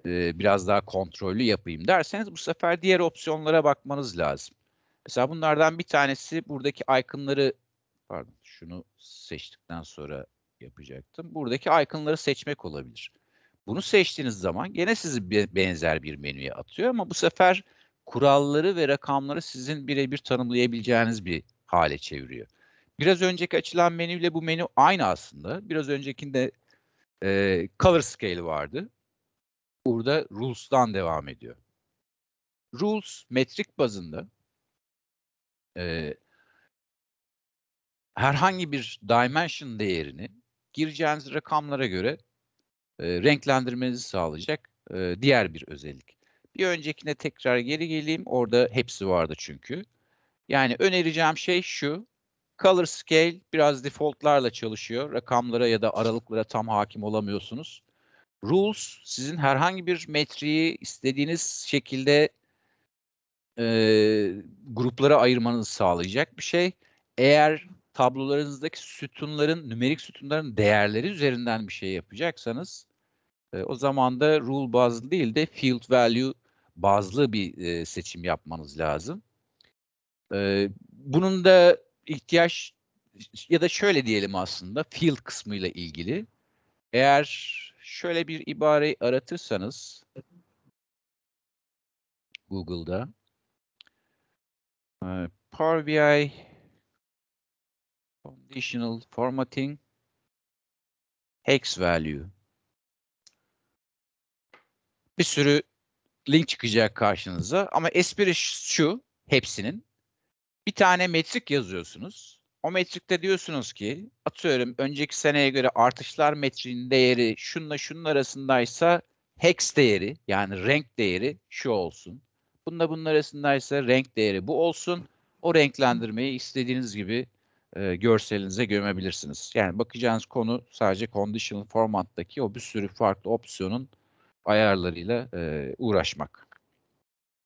e, biraz daha kontrollü yapayım derseniz bu sefer diğer opsiyonlara bakmanız lazım. Mesela bunlardan bir tanesi buradaki iconları pardon şunu seçtikten sonra yapacaktım. Buradaki iconları seçmek olabilir. Bunu seçtiğiniz zaman gene sizi benzer bir menüye atıyor ama bu sefer kuralları ve rakamları sizin birebir tanımlayabileceğiniz bir hale çeviriyor. Biraz önceki açılan menüyle bu menü aynı aslında. Biraz öncekinde e, color scale vardı. Burada rules'tan devam ediyor. Rules metrik bazında e, herhangi bir dimension değerini gireceğiniz rakamlara göre e, renklendirmenizi sağlayacak e, diğer bir özellik. Bir öncekine tekrar geri geleyim. Orada hepsi vardı çünkü. Yani önereceğim şey şu. Color Scale biraz defaultlarla çalışıyor. Rakamlara ya da aralıklara tam hakim olamıyorsunuz. Rules sizin herhangi bir metriği istediğiniz şekilde e, gruplara ayırmanızı sağlayacak bir şey. Eğer tablolarınızdaki sütunların, nümerik sütunların değerleri üzerinden bir şey yapacaksanız e, o zaman da rule bazlı değil de field value bazlı bir e, seçim yapmanız lazım. E, bunun da ihtiyaç ya da şöyle diyelim aslında field kısmıyla ilgili. Eğer şöyle bir ibareyi aratırsanız Google'da e, Power BI Conditional Formatting Hex Value bir sürü link çıkacak karşınıza. Ama espri şu hepsinin. Bir tane metrik yazıyorsunuz. O metrikte diyorsunuz ki atıyorum önceki seneye göre artışlar metriğinin değeri şunla şunun arasındaysa hex değeri yani renk değeri şu olsun. Bununla bunun arasındaysa renk değeri bu olsun. O renklendirmeyi istediğiniz gibi e, görselinize gömebilirsiniz. Yani bakacağınız konu sadece conditional formattaki o bir sürü farklı opsiyonun ayarlarıyla e, uğraşmak.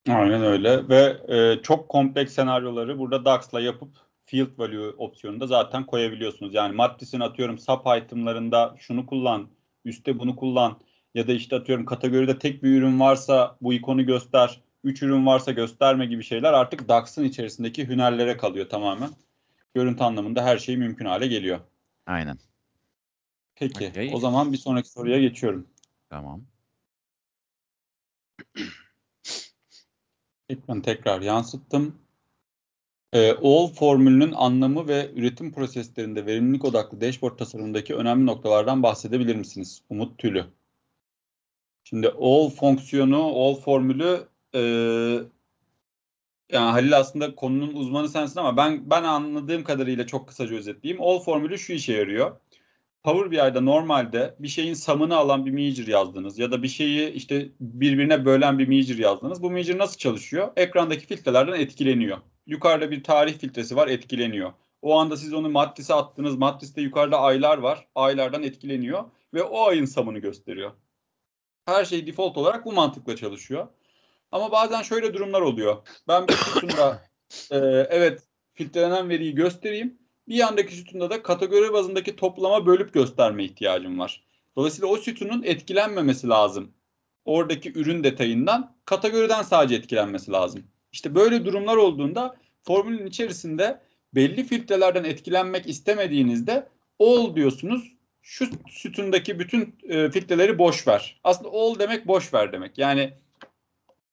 Aynen öyle ve e, çok kompleks senaryoları burada DAX'la yapıp field value opsiyonunda zaten koyabiliyorsunuz. Yani matrisini atıyorum sub itemlarında şunu kullan, üstte bunu kullan ya da işte atıyorum kategoride tek bir ürün varsa bu ikonu göster, üç ürün varsa gösterme gibi şeyler artık DAX'ın içerisindeki hünerlere kalıyor tamamen. Görüntü anlamında her şey mümkün hale geliyor. Aynen. Peki okay. o zaman bir sonraki soruya geçiyorum. Tamam. Ekranı tekrar yansıttım. E, OL formülünün anlamı ve üretim proseslerinde verimlilik odaklı dashboard tasarımındaki önemli noktalardan bahsedebilir misiniz? Umut Tülü. Şimdi all fonksiyonu, all formülü e, yani Halil aslında konunun uzmanı sensin ama ben ben anladığım kadarıyla çok kısaca özetleyeyim. All formülü şu işe yarıyor. Power BI'da normalde bir şeyin samını alan bir measure yazdınız ya da bir şeyi işte birbirine bölen bir measure yazdınız. Bu measure nasıl çalışıyor? Ekrandaki filtrelerden etkileniyor. Yukarıda bir tarih filtresi var etkileniyor. O anda siz onu matrise attınız. Matriste yukarıda aylar var. Aylardan etkileniyor ve o ayın samını gösteriyor. Her şey default olarak bu mantıkla çalışıyor. Ama bazen şöyle durumlar oluyor. Ben bir sütunda e, evet filtrelenen veriyi göstereyim bir yandaki sütunda da kategori bazındaki toplama bölüp gösterme ihtiyacım var. Dolayısıyla o sütunun etkilenmemesi lazım. Oradaki ürün detayından kategoriden sadece etkilenmesi lazım. İşte böyle durumlar olduğunda formülün içerisinde belli filtrelerden etkilenmek istemediğinizde all diyorsunuz. Şu sütundaki bütün e, filtreleri boş ver. Aslında all demek boş ver demek. Yani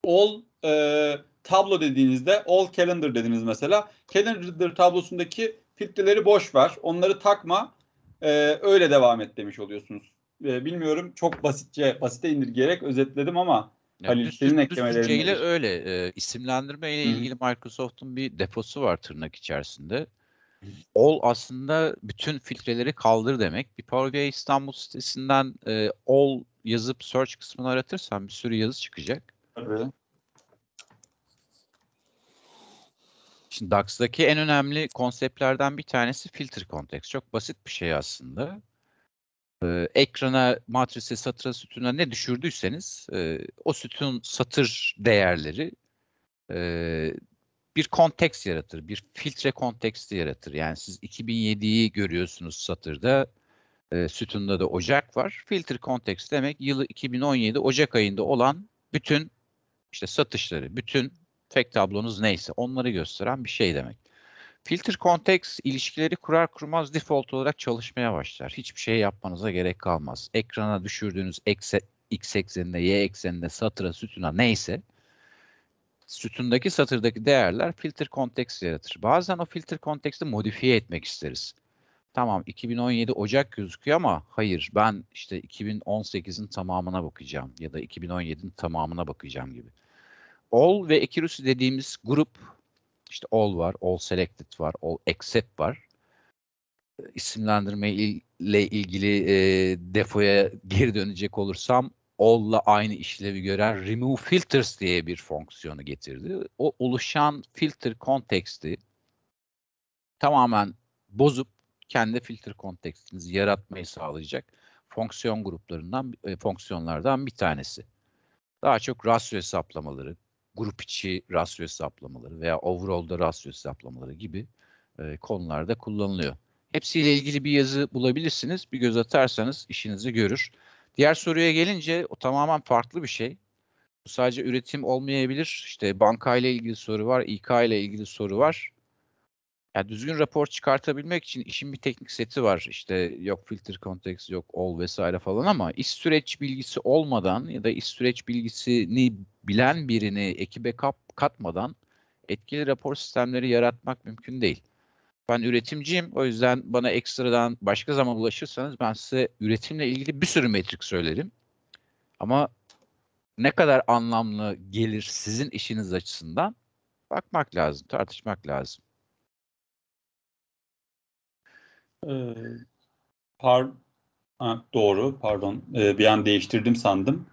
all e, tablo dediğinizde all calendar dediniz mesela. Calendar tablosundaki filtreleri boş ver. Onları takma. E, öyle devam et demiş oluyorsunuz. E, bilmiyorum çok basitçe basite indirgeyerek özetledim ama Ya Halil, düz- senin nedir? öyle. E, isimlendirme ile ilgili Microsoft'un bir deposu var tırnak içerisinde. All aslında bütün filtreleri kaldır demek. Bir Power BI İstanbul sitesinden e, all yazıp search kısmını aratırsan bir sürü yazı çıkacak. Tabii. Şimdi DAX'daki en önemli konseptlerden bir tanesi filter context. Çok basit bir şey aslında. Ee, ekrana, matrise, satıra, sütuna ne düşürdüyseniz e, o sütun satır değerleri e, bir konteks yaratır. Bir filtre konteksti yaratır. Yani siz 2007'yi görüyorsunuz satırda. E, sütunda da Ocak var. Filter kontekst demek yılı 2017 Ocak ayında olan bütün işte satışları, bütün tek tablonuz neyse onları gösteren bir şey demek. Filter context ilişkileri kurar kurmaz default olarak çalışmaya başlar. Hiçbir şey yapmanıza gerek kalmaz. Ekrana düşürdüğünüz x ekseninde, y ekseninde, satıra, sütuna neyse sütundaki satırdaki değerler filter context yaratır. Bazen o filter context'i modifiye etmek isteriz. Tamam 2017 Ocak gözüküyor ama hayır ben işte 2018'in tamamına bakacağım ya da 2017'in tamamına bakacağım gibi. All ve accuracy dediğimiz grup işte all var, all selected var, all except var. İsimlendirme il- ile ilgili e, defoya geri dönecek olursam all'la aynı işlevi gören remove filters diye bir fonksiyonu getirdi. O oluşan filter konteksti tamamen bozup kendi filter kontekstinizi yaratmayı sağlayacak fonksiyon gruplarından e, fonksiyonlardan bir tanesi. Daha çok rasyo hesaplamaları, grup içi rasyo hesaplamaları veya overall'da rasyo hesaplamaları gibi e, konularda kullanılıyor. Hepsiyle ilgili bir yazı bulabilirsiniz. Bir göz atarsanız işinizi görür. Diğer soruya gelince o tamamen farklı bir şey. Bu sadece üretim olmayabilir. İşte banka ile ilgili soru var, İK ile ilgili soru var. Yani düzgün rapor çıkartabilmek için işin bir teknik seti var. İşte yok filter context, yok all vesaire falan ama iş süreç bilgisi olmadan ya da iş süreç bilgisini bilen birini ekibe kap, katmadan etkili rapor sistemleri yaratmak mümkün değil. Ben üretimciyim. O yüzden bana ekstradan başka zaman ulaşırsanız ben size üretimle ilgili bir sürü metrik söylerim. Ama ne kadar anlamlı gelir sizin işiniz açısından bakmak lazım, tartışmak lazım. Ee, par ha, doğru pardon Ee, bir an değiştirdim sandım.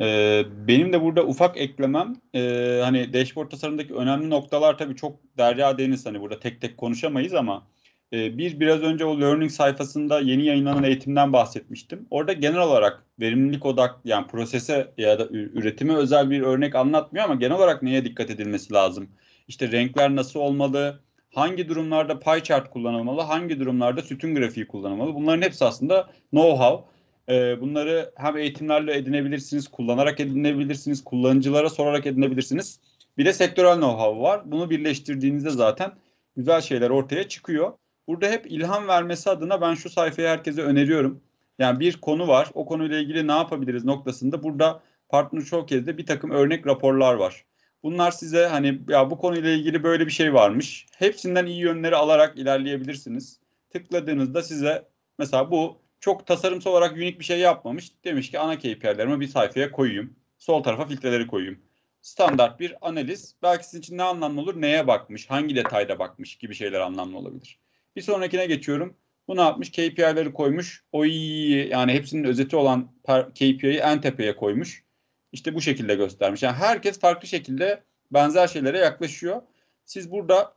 Ee, benim de burada ufak eklemem e, hani dashboard tasarımındaki önemli noktalar tabii çok derya deniz hani burada tek tek konuşamayız ama e, bir biraz önce o learning sayfasında yeni yayınlanan eğitimden bahsetmiştim. Orada genel olarak verimlilik odak yani prosese ya da üretime özel bir örnek anlatmıyor ama genel olarak neye dikkat edilmesi lazım? İşte renkler nasıl olmalı? Hangi durumlarda pie chart kullanılmalı? Hangi durumlarda sütun grafiği kullanılmalı? Bunların hepsi aslında know-how. Ee, bunları hem eğitimlerle edinebilirsiniz, kullanarak edinebilirsiniz, kullanıcılara sorarak edinebilirsiniz. Bir de sektörel know-how var. Bunu birleştirdiğinizde zaten güzel şeyler ortaya çıkıyor. Burada hep ilham vermesi adına ben şu sayfayı herkese öneriyorum. Yani bir konu var. O konuyla ilgili ne yapabiliriz noktasında burada Partner Showcase'de bir takım örnek raporlar var. Bunlar size hani ya bu konuyla ilgili böyle bir şey varmış. Hepsinden iyi yönleri alarak ilerleyebilirsiniz. Tıkladığınızda size mesela bu çok tasarımsal olarak unik bir şey yapmamış. Demiş ki ana KPI'lerimi bir sayfaya koyayım. Sol tarafa filtreleri koyayım. Standart bir analiz. Belki sizin için ne anlamlı olur? Neye bakmış? Hangi detayda bakmış gibi şeyler anlamlı olabilir. Bir sonrakine geçiyorum. Bu ne yapmış? KPI'leri koymuş. O iyi yani hepsinin özeti olan KPI'yi en tepeye koymuş. İşte bu şekilde göstermiş. Yani herkes farklı şekilde benzer şeylere yaklaşıyor. Siz burada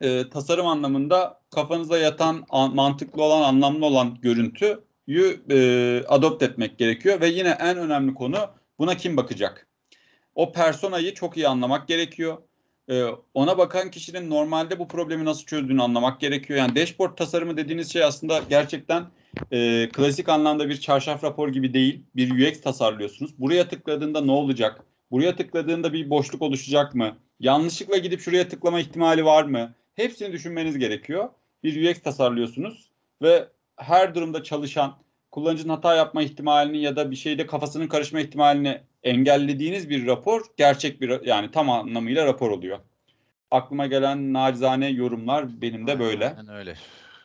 e, tasarım anlamında kafanıza yatan, an, mantıklı olan, anlamlı olan görüntüyü e, adopt etmek gerekiyor. Ve yine en önemli konu buna kim bakacak? O personayı çok iyi anlamak gerekiyor. E, ona bakan kişinin normalde bu problemi nasıl çözdüğünü anlamak gerekiyor. Yani dashboard tasarımı dediğiniz şey aslında gerçekten e, klasik anlamda bir çarşaf rapor gibi değil. Bir UX tasarlıyorsunuz. Buraya tıkladığında ne olacak? Buraya tıkladığında bir boşluk oluşacak mı? Yanlışlıkla gidip şuraya tıklama ihtimali var mı? Hepsini düşünmeniz gerekiyor. Bir UX tasarlıyorsunuz. ve her durumda çalışan kullanıcının hata yapma ihtimalini ya da bir şeyde kafasının karışma ihtimalini engellediğiniz bir rapor gerçek bir yani tam anlamıyla rapor oluyor. Aklıma gelen nacizane yorumlar benim de böyle. Aynen öyle.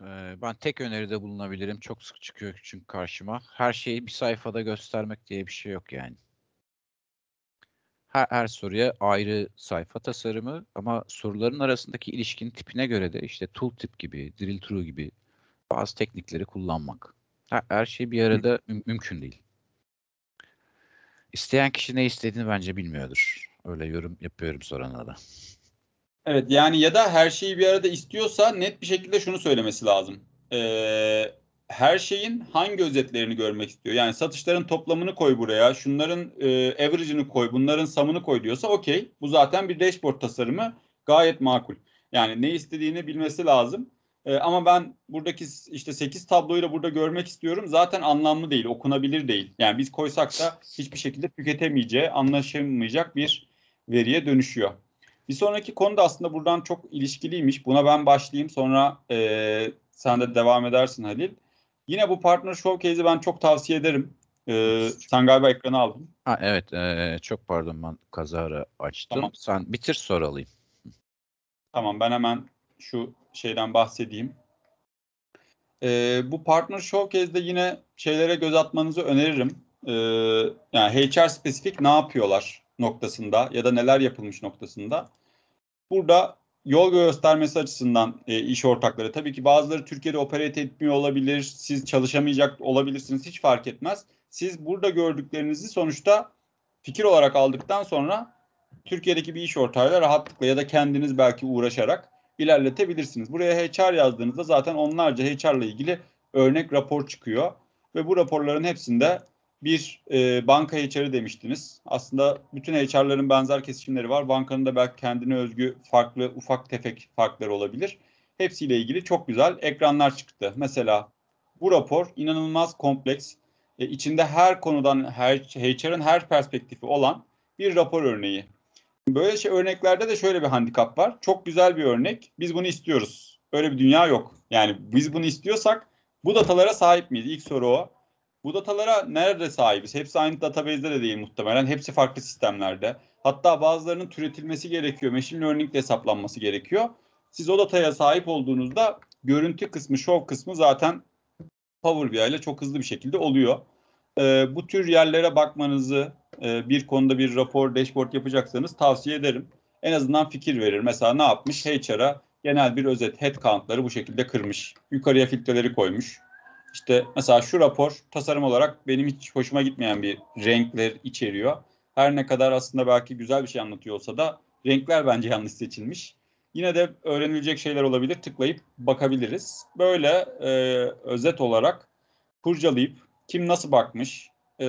Ee, ben tek öneride bulunabilirim. Çok sık çıkıyor çünkü karşıma. Her şeyi bir sayfada göstermek diye bir şey yok yani. Her, her soruya ayrı sayfa tasarımı ama soruların arasındaki ilişkinin tipine göre de işte tooltip gibi, drill through gibi bazı teknikleri kullanmak. Her, her şey bir arada müm- mümkün değil. İsteyen kişi ne istediğini bence bilmiyordur. Öyle yorum yapıyorum sorana da. Evet yani ya da her şeyi bir arada istiyorsa net bir şekilde şunu söylemesi lazım. Ee, her şeyin hangi özetlerini görmek istiyor? Yani satışların toplamını koy buraya, şunların e, average'ını koy, bunların samını koy diyorsa okey. Bu zaten bir dashboard tasarımı gayet makul. Yani ne istediğini bilmesi lazım. E, ama ben buradaki işte 8 tabloyu da burada görmek istiyorum. Zaten anlamlı değil, okunabilir değil. Yani biz koysak da hiçbir şekilde tüketemeyeceği, anlaşılmayacak bir veriye dönüşüyor. Bir sonraki konu da aslında buradan çok ilişkiliymiş. Buna ben başlayayım sonra e, sen de devam edersin Halil. Yine bu Partner Showcase'i ben çok tavsiye ederim. E, sen galiba ekranı aldın. Ha, evet, e, çok pardon ben kazara açtım. Tamam. Sen bitir sonra alayım. Tamam ben hemen şu şeyden bahsedeyim. Ee, bu Partner Showcase'de yine şeylere göz atmanızı öneririm. Ee, yani HR spesifik ne yapıyorlar noktasında ya da neler yapılmış noktasında. Burada yol göstermesi açısından e, iş ortakları tabii ki bazıları Türkiye'de operate etmiyor olabilir. Siz çalışamayacak olabilirsiniz hiç fark etmez. Siz burada gördüklerinizi sonuçta fikir olarak aldıktan sonra Türkiye'deki bir iş ortağıyla rahatlıkla ya da kendiniz belki uğraşarak ilerletebilirsiniz. Buraya HR yazdığınızda zaten onlarca HR ile ilgili örnek rapor çıkıyor ve bu raporların hepsinde bir e, banka HR'ı demiştiniz. Aslında bütün HR'ların benzer kesişimleri var. Bankanın da belki kendine özgü farklı ufak tefek farkları olabilir. Hepsiyle ilgili çok güzel ekranlar çıktı. Mesela bu rapor inanılmaz kompleks. E, içinde her konudan her HR'ın her perspektifi olan bir rapor örneği. Böyle şey örneklerde de şöyle bir handikap var. Çok güzel bir örnek. Biz bunu istiyoruz. Öyle bir dünya yok. Yani biz bunu istiyorsak bu datalara sahip miyiz? İlk soru o. Bu datalara nerede sahibiz? Hepsi aynı database'de de değil muhtemelen. Hepsi farklı sistemlerde. Hatta bazılarının türetilmesi gerekiyor. Machine learning ile hesaplanması gerekiyor. Siz o dataya sahip olduğunuzda görüntü kısmı, show kısmı zaten Power BI ile çok hızlı bir şekilde oluyor. Ee, bu tür yerlere bakmanızı, e, bir konuda bir rapor, dashboard yapacaksanız tavsiye ederim. En azından fikir verir. Mesela ne yapmış? HR'a genel bir özet headcount'ları bu şekilde kırmış. Yukarıya filtreleri koymuş. İşte mesela şu rapor tasarım olarak benim hiç hoşuma gitmeyen bir renkler içeriyor. Her ne kadar aslında belki güzel bir şey anlatıyor olsa da renkler bence yanlış seçilmiş. Yine de öğrenilecek şeyler olabilir. Tıklayıp bakabiliriz. Böyle e, özet olarak kurcalayıp kim nasıl bakmış, e,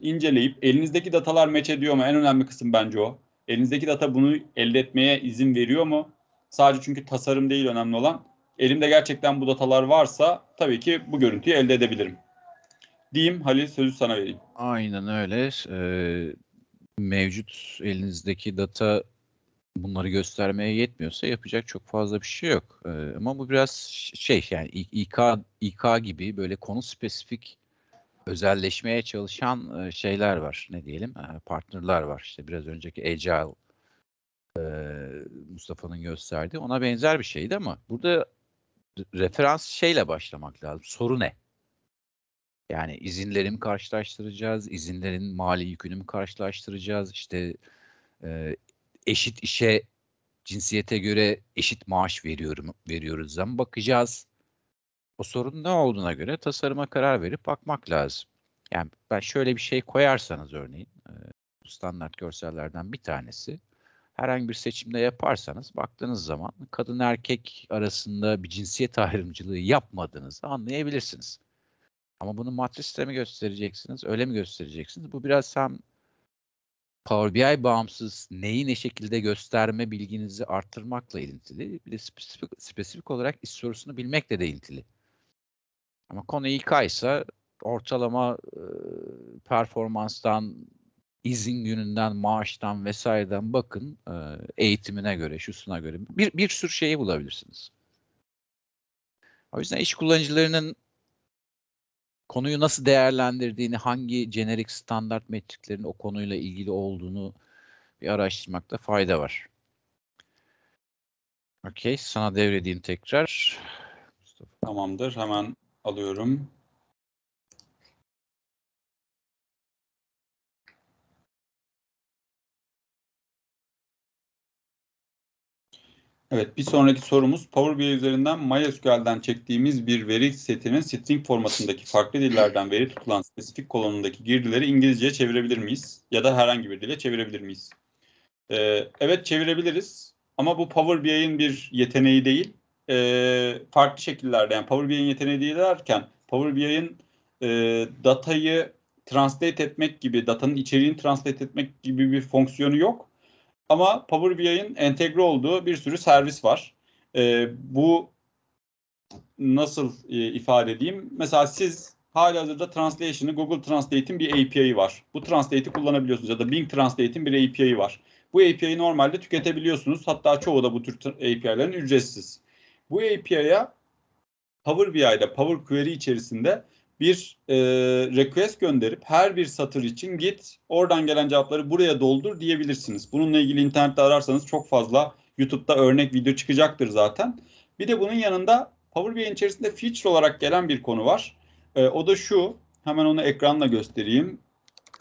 inceleyip elinizdeki datalar meç ediyor mu? En önemli kısım bence o. Elinizdeki data bunu elde etmeye izin veriyor mu? Sadece çünkü tasarım değil önemli olan. Elimde gerçekten bu datalar varsa tabii ki bu görüntüyü elde edebilirim. Diyeyim Halil sözü sana vereyim. Aynen öyle. Ee, mevcut elinizdeki data bunları göstermeye yetmiyorsa yapacak çok fazla bir şey yok. Ee, ama bu biraz şey yani İK, İK gibi böyle konu spesifik özelleşmeye çalışan e, şeyler var. Ne diyelim? E, partnerler var. İşte biraz önceki Agile Mustafa'nın gösterdiği ona benzer bir şeydi ama burada referans şeyle başlamak lazım. Soru ne? Yani izinleri mi karşılaştıracağız? İzinlerin mali yükünü mü karşılaştıracağız? İşte e, eşit işe cinsiyete göre eşit maaş veriyorum veriyoruz mı bakacağız. O sorun ne olduğuna göre tasarıma karar verip bakmak lazım. Yani ben şöyle bir şey koyarsanız örneğin bu standart görsellerden bir tanesi herhangi bir seçimde yaparsanız baktığınız zaman kadın erkek arasında bir cinsiyet ayrımcılığı yapmadığınızı anlayabilirsiniz. Ama bunu matriste mi göstereceksiniz, öyle mi göstereceksiniz? Bu biraz hem Power BI bağımsız neyi ne şekilde gösterme bilginizi arttırmakla ilintili. Bir de spesifik, spesifik olarak iş sorusunu bilmekle de ilintili. Ama konu İK ise ortalama e, performanstan, izin gününden, maaştan vesaireden bakın e, eğitimine göre, şusuna göre bir, bir sürü şeyi bulabilirsiniz. O yüzden iş kullanıcılarının konuyu nasıl değerlendirdiğini, hangi jenerik standart metriklerin o konuyla ilgili olduğunu bir araştırmakta fayda var. Okey, sana devredeyim tekrar. Tamamdır, hemen alıyorum. Evet, bir sonraki sorumuz Power BI üzerinden MySQL'den çektiğimiz bir veri setinin string formatındaki farklı dillerden veri tutulan spesifik kolonundaki girdileri İngilizceye çevirebilir miyiz? Ya da herhangi bir dile çevirebilir miyiz? Ee, evet çevirebiliriz ama bu Power BI'nin bir yeteneği değil. Ee, farklı şekillerde yani Power BI'nin yeteneği değil derken Power BI'nin e, datayı translate etmek gibi, datanın içeriğini translate etmek gibi bir fonksiyonu yok. Ama Power BI'nin entegre olduğu bir sürü servis var. E, bu nasıl e, ifade edeyim? Mesela siz hali hazırda Translation'ı Google Translate'in bir API'yi var. Bu Translate'i kullanabiliyorsunuz ya da Bing Translate'in bir API'yi var. Bu API'yi normalde tüketebiliyorsunuz. Hatta çoğu da bu tür API'lerin ücretsiz. Bu API'ye Power BI'de, Power Query içerisinde bir e, request gönderip her bir satır için git oradan gelen cevapları buraya doldur diyebilirsiniz. Bununla ilgili internette ararsanız çok fazla YouTube'da örnek video çıkacaktır zaten. Bir de bunun yanında Power BI'nin içerisinde feature olarak gelen bir konu var. E, o da şu. Hemen onu ekranla göstereyim.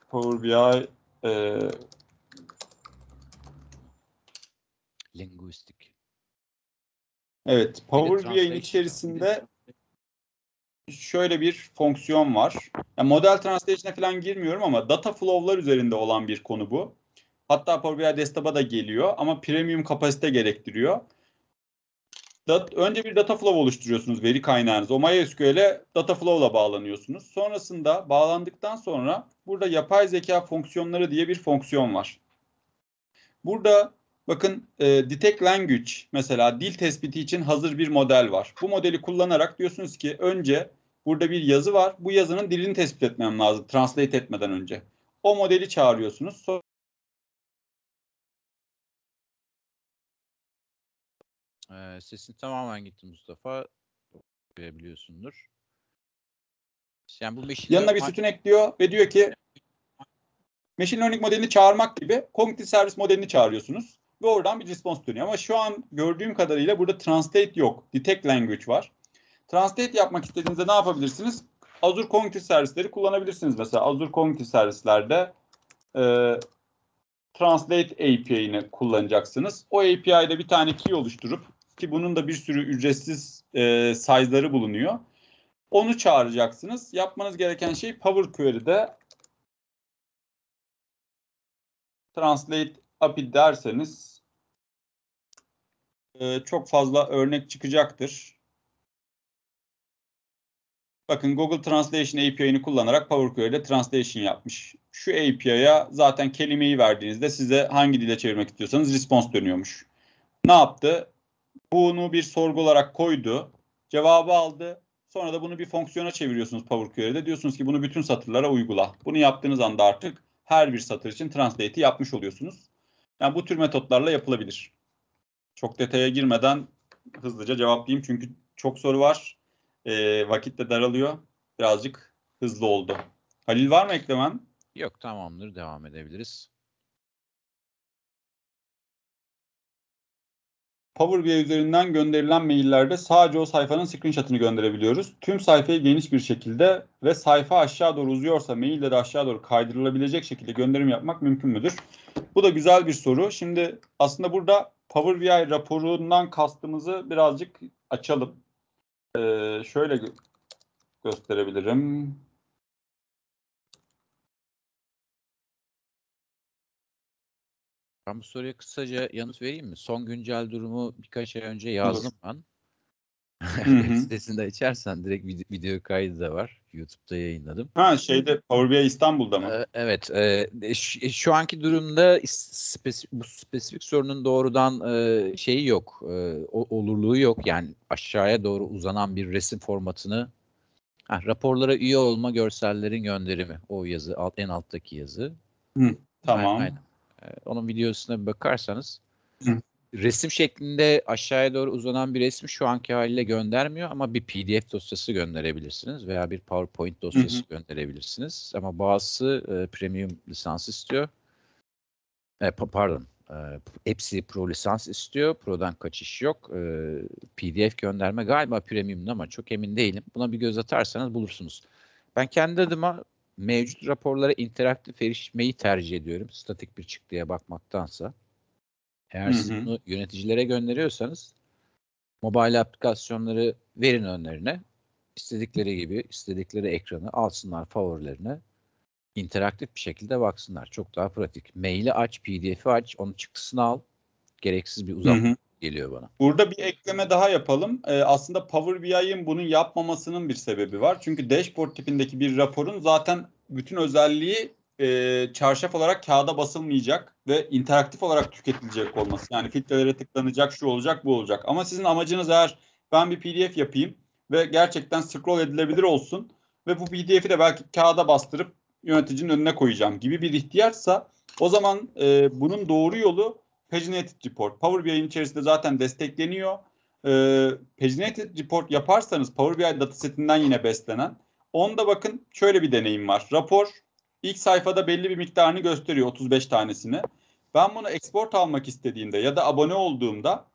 Power BI e, Linguistik. Evet, Power BI'nin içerisinde şöyle bir fonksiyon var. Yani model translation'a falan girmiyorum ama data flow'lar üzerinde olan bir konu bu. Hatta Power BI Desktop'a da geliyor ama premium kapasite gerektiriyor. Dat, önce bir data flow oluşturuyorsunuz veri kaynağınız. O MySQL'e data flow'la bağlanıyorsunuz. Sonrasında bağlandıktan sonra burada yapay zeka fonksiyonları diye bir fonksiyon var. Burada bakın e, detect language mesela dil tespiti için hazır bir model var. Bu modeli kullanarak diyorsunuz ki önce burada bir yazı var. Bu yazının dilini tespit etmem lazım translate etmeden önce. O modeli çağırıyorsunuz. Sonra Ee, sesin tamamen gitti Mustafa. Biliyorsundur. Yani bu machine yanına bir sütun ekliyor ve diyor ki machine learning modelini çağırmak gibi cognitive service modelini çağırıyorsunuz ve oradan bir response dönüyor. Ama şu an gördüğüm kadarıyla burada translate yok. Detect language var. Translate yapmak istediğinizde ne yapabilirsiniz? Azure Cognitive servisleri kullanabilirsiniz. Mesela Azure Cognitive servislerde e, Translate API'ni kullanacaksınız. O API'de bir tane key oluşturup ki bunun da bir sürü ücretsiz e, size'ları bulunuyor. Onu çağıracaksınız. Yapmanız gereken şey Power Query'de Translate API derseniz e, çok fazla örnek çıkacaktır. Bakın Google Translation API'ni kullanarak Power Query'de translation yapmış. Şu API'ye zaten kelimeyi verdiğinizde size hangi dile çevirmek istiyorsanız response dönüyormuş. Ne yaptı? Bunu bir sorgu olarak koydu. Cevabı aldı. Sonra da bunu bir fonksiyona çeviriyorsunuz Power Query'de. Diyorsunuz ki bunu bütün satırlara uygula. Bunu yaptığınız anda artık her bir satır için translate'i yapmış oluyorsunuz. Yani bu tür metotlarla yapılabilir. Çok detaya girmeden hızlıca cevaplayayım çünkü çok soru var. E, vakit de daralıyor. Birazcık hızlı oldu. Halil var mı eklemen? Yok tamamdır devam edebiliriz. Power BI üzerinden gönderilen maillerde sadece o sayfanın screenshot'ını gönderebiliyoruz. Tüm sayfayı geniş bir şekilde ve sayfa aşağı doğru uzuyorsa maille de aşağı doğru kaydırılabilecek şekilde gönderim yapmak mümkün müdür? Bu da güzel bir soru. Şimdi aslında burada Power BI raporundan kastımızı birazcık açalım. Ee, şöyle gö- gösterebilirim. Ben bu soruya kısaca yanıt vereyim mi? Son güncel durumu birkaç ay önce yazdım ben. hı. Sitesinde açarsan direkt vid- video kaydı da var. YouTube'da yayınladım. Ha şeyde Power BI İstanbul'da mı? Ee, Evet, e, şu, şu anki durumda spesifik, bu spesifik sorunun doğrudan e, şeyi yok, e, olurluğu yok. Yani aşağıya doğru uzanan bir resim formatını, ha, raporlara üye olma görsellerin gönderimi, o yazı, alt, en alttaki yazı. Tamam. Aynen. E, onun videosuna bir bakarsanız Hı. Resim şeklinde aşağıya doğru uzanan bir resmi şu anki haliyle göndermiyor ama bir PDF dosyası gönderebilirsiniz veya bir PowerPoint dosyası Hı hı. gönderebilirsiniz. Ama bazısı e, premium lisans istiyor. E, pa- pardon. E, hepsi Pro lisans istiyor. Pro'dan kaçış yok. E, PDF gönderme galiba premium'da ama çok emin değilim. Buna bir göz atarsanız bulursunuz. Ben kendi adıma mevcut raporlara interaktif erişmeyi tercih ediyorum. Statik bir çıktıya bakmaktansa. Eğer Hı siz bunu yöneticilere gönderiyorsanız mobile aplikasyonları verin önlerine. İstedikleri gibi istedikleri ekranı alsınlar favorilerine. interaktif bir şekilde baksınlar. Çok daha pratik. Maili aç, PDF'i aç, onun çıktısını al. Gereksiz bir Hı hı. geliyor bana. Burada bir ekleme daha yapalım. Ee, aslında Power BI'ın bunu yapmamasının bir sebebi var. Çünkü dashboard tipindeki bir raporun zaten bütün özelliği e, çarşaf olarak kağıda basılmayacak ve interaktif olarak tüketilecek olması. Yani filtrelere tıklanacak, şu olacak, bu olacak. Ama sizin amacınız eğer ben bir PDF yapayım ve gerçekten scroll edilebilir olsun ve bu PDF'i de belki kağıda bastırıp yöneticinin önüne koyacağım gibi bir ihtiyaçsa o zaman e, bunun doğru yolu Paginated Report. Power BI'nin içerisinde zaten destekleniyor. Ee, Paginated Report yaparsanız Power BI datasetinden yine beslenen. Onda bakın şöyle bir deneyim var. Rapor ilk sayfada belli bir miktarını gösteriyor 35 tanesini. Ben bunu export almak istediğimde ya da abone olduğumda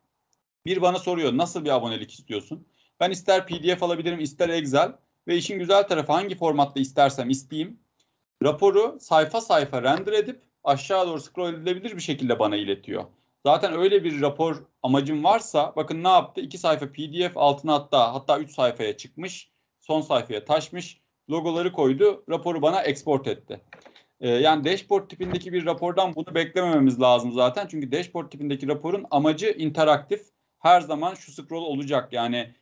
bir bana soruyor nasıl bir abonelik istiyorsun? Ben ister PDF alabilirim ister Excel ve işin güzel tarafı hangi formatta istersem isteyeyim. Raporu sayfa sayfa render edip aşağı doğru scroll edilebilir bir şekilde bana iletiyor. Zaten öyle bir rapor amacım varsa bakın ne yaptı? İki sayfa PDF altına hatta hatta üç sayfaya çıkmış. Son sayfaya taşmış. Logoları koydu. Raporu bana export etti. Ee, yani dashboard tipindeki bir rapordan bunu beklemememiz lazım zaten. Çünkü dashboard tipindeki raporun amacı interaktif. Her zaman şu scroll olacak. Yani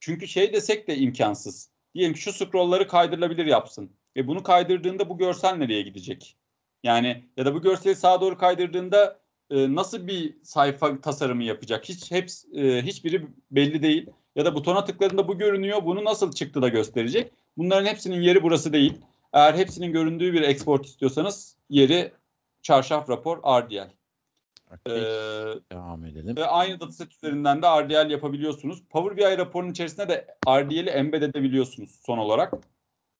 çünkü şey desek de imkansız. Diyelim ki şu scrollları kaydırılabilir yapsın. E bunu kaydırdığında bu görsel nereye gidecek? Yani ya da bu görseli sağa doğru kaydırdığında e, nasıl bir sayfa tasarımı yapacak? Hiç heps, e, hiçbiri belli değil. Ya da butona tıkladığında bu görünüyor. Bunu nasıl çıktı da gösterecek? Bunların hepsinin yeri burası değil. Eğer hepsinin göründüğü bir export istiyorsanız yeri çarşaf rapor RDL. Okey, Ee, Devam edelim. ve aynı dataset üzerinden de RDL yapabiliyorsunuz. Power BI raporunun içerisine de RDL'i embed edebiliyorsunuz son olarak.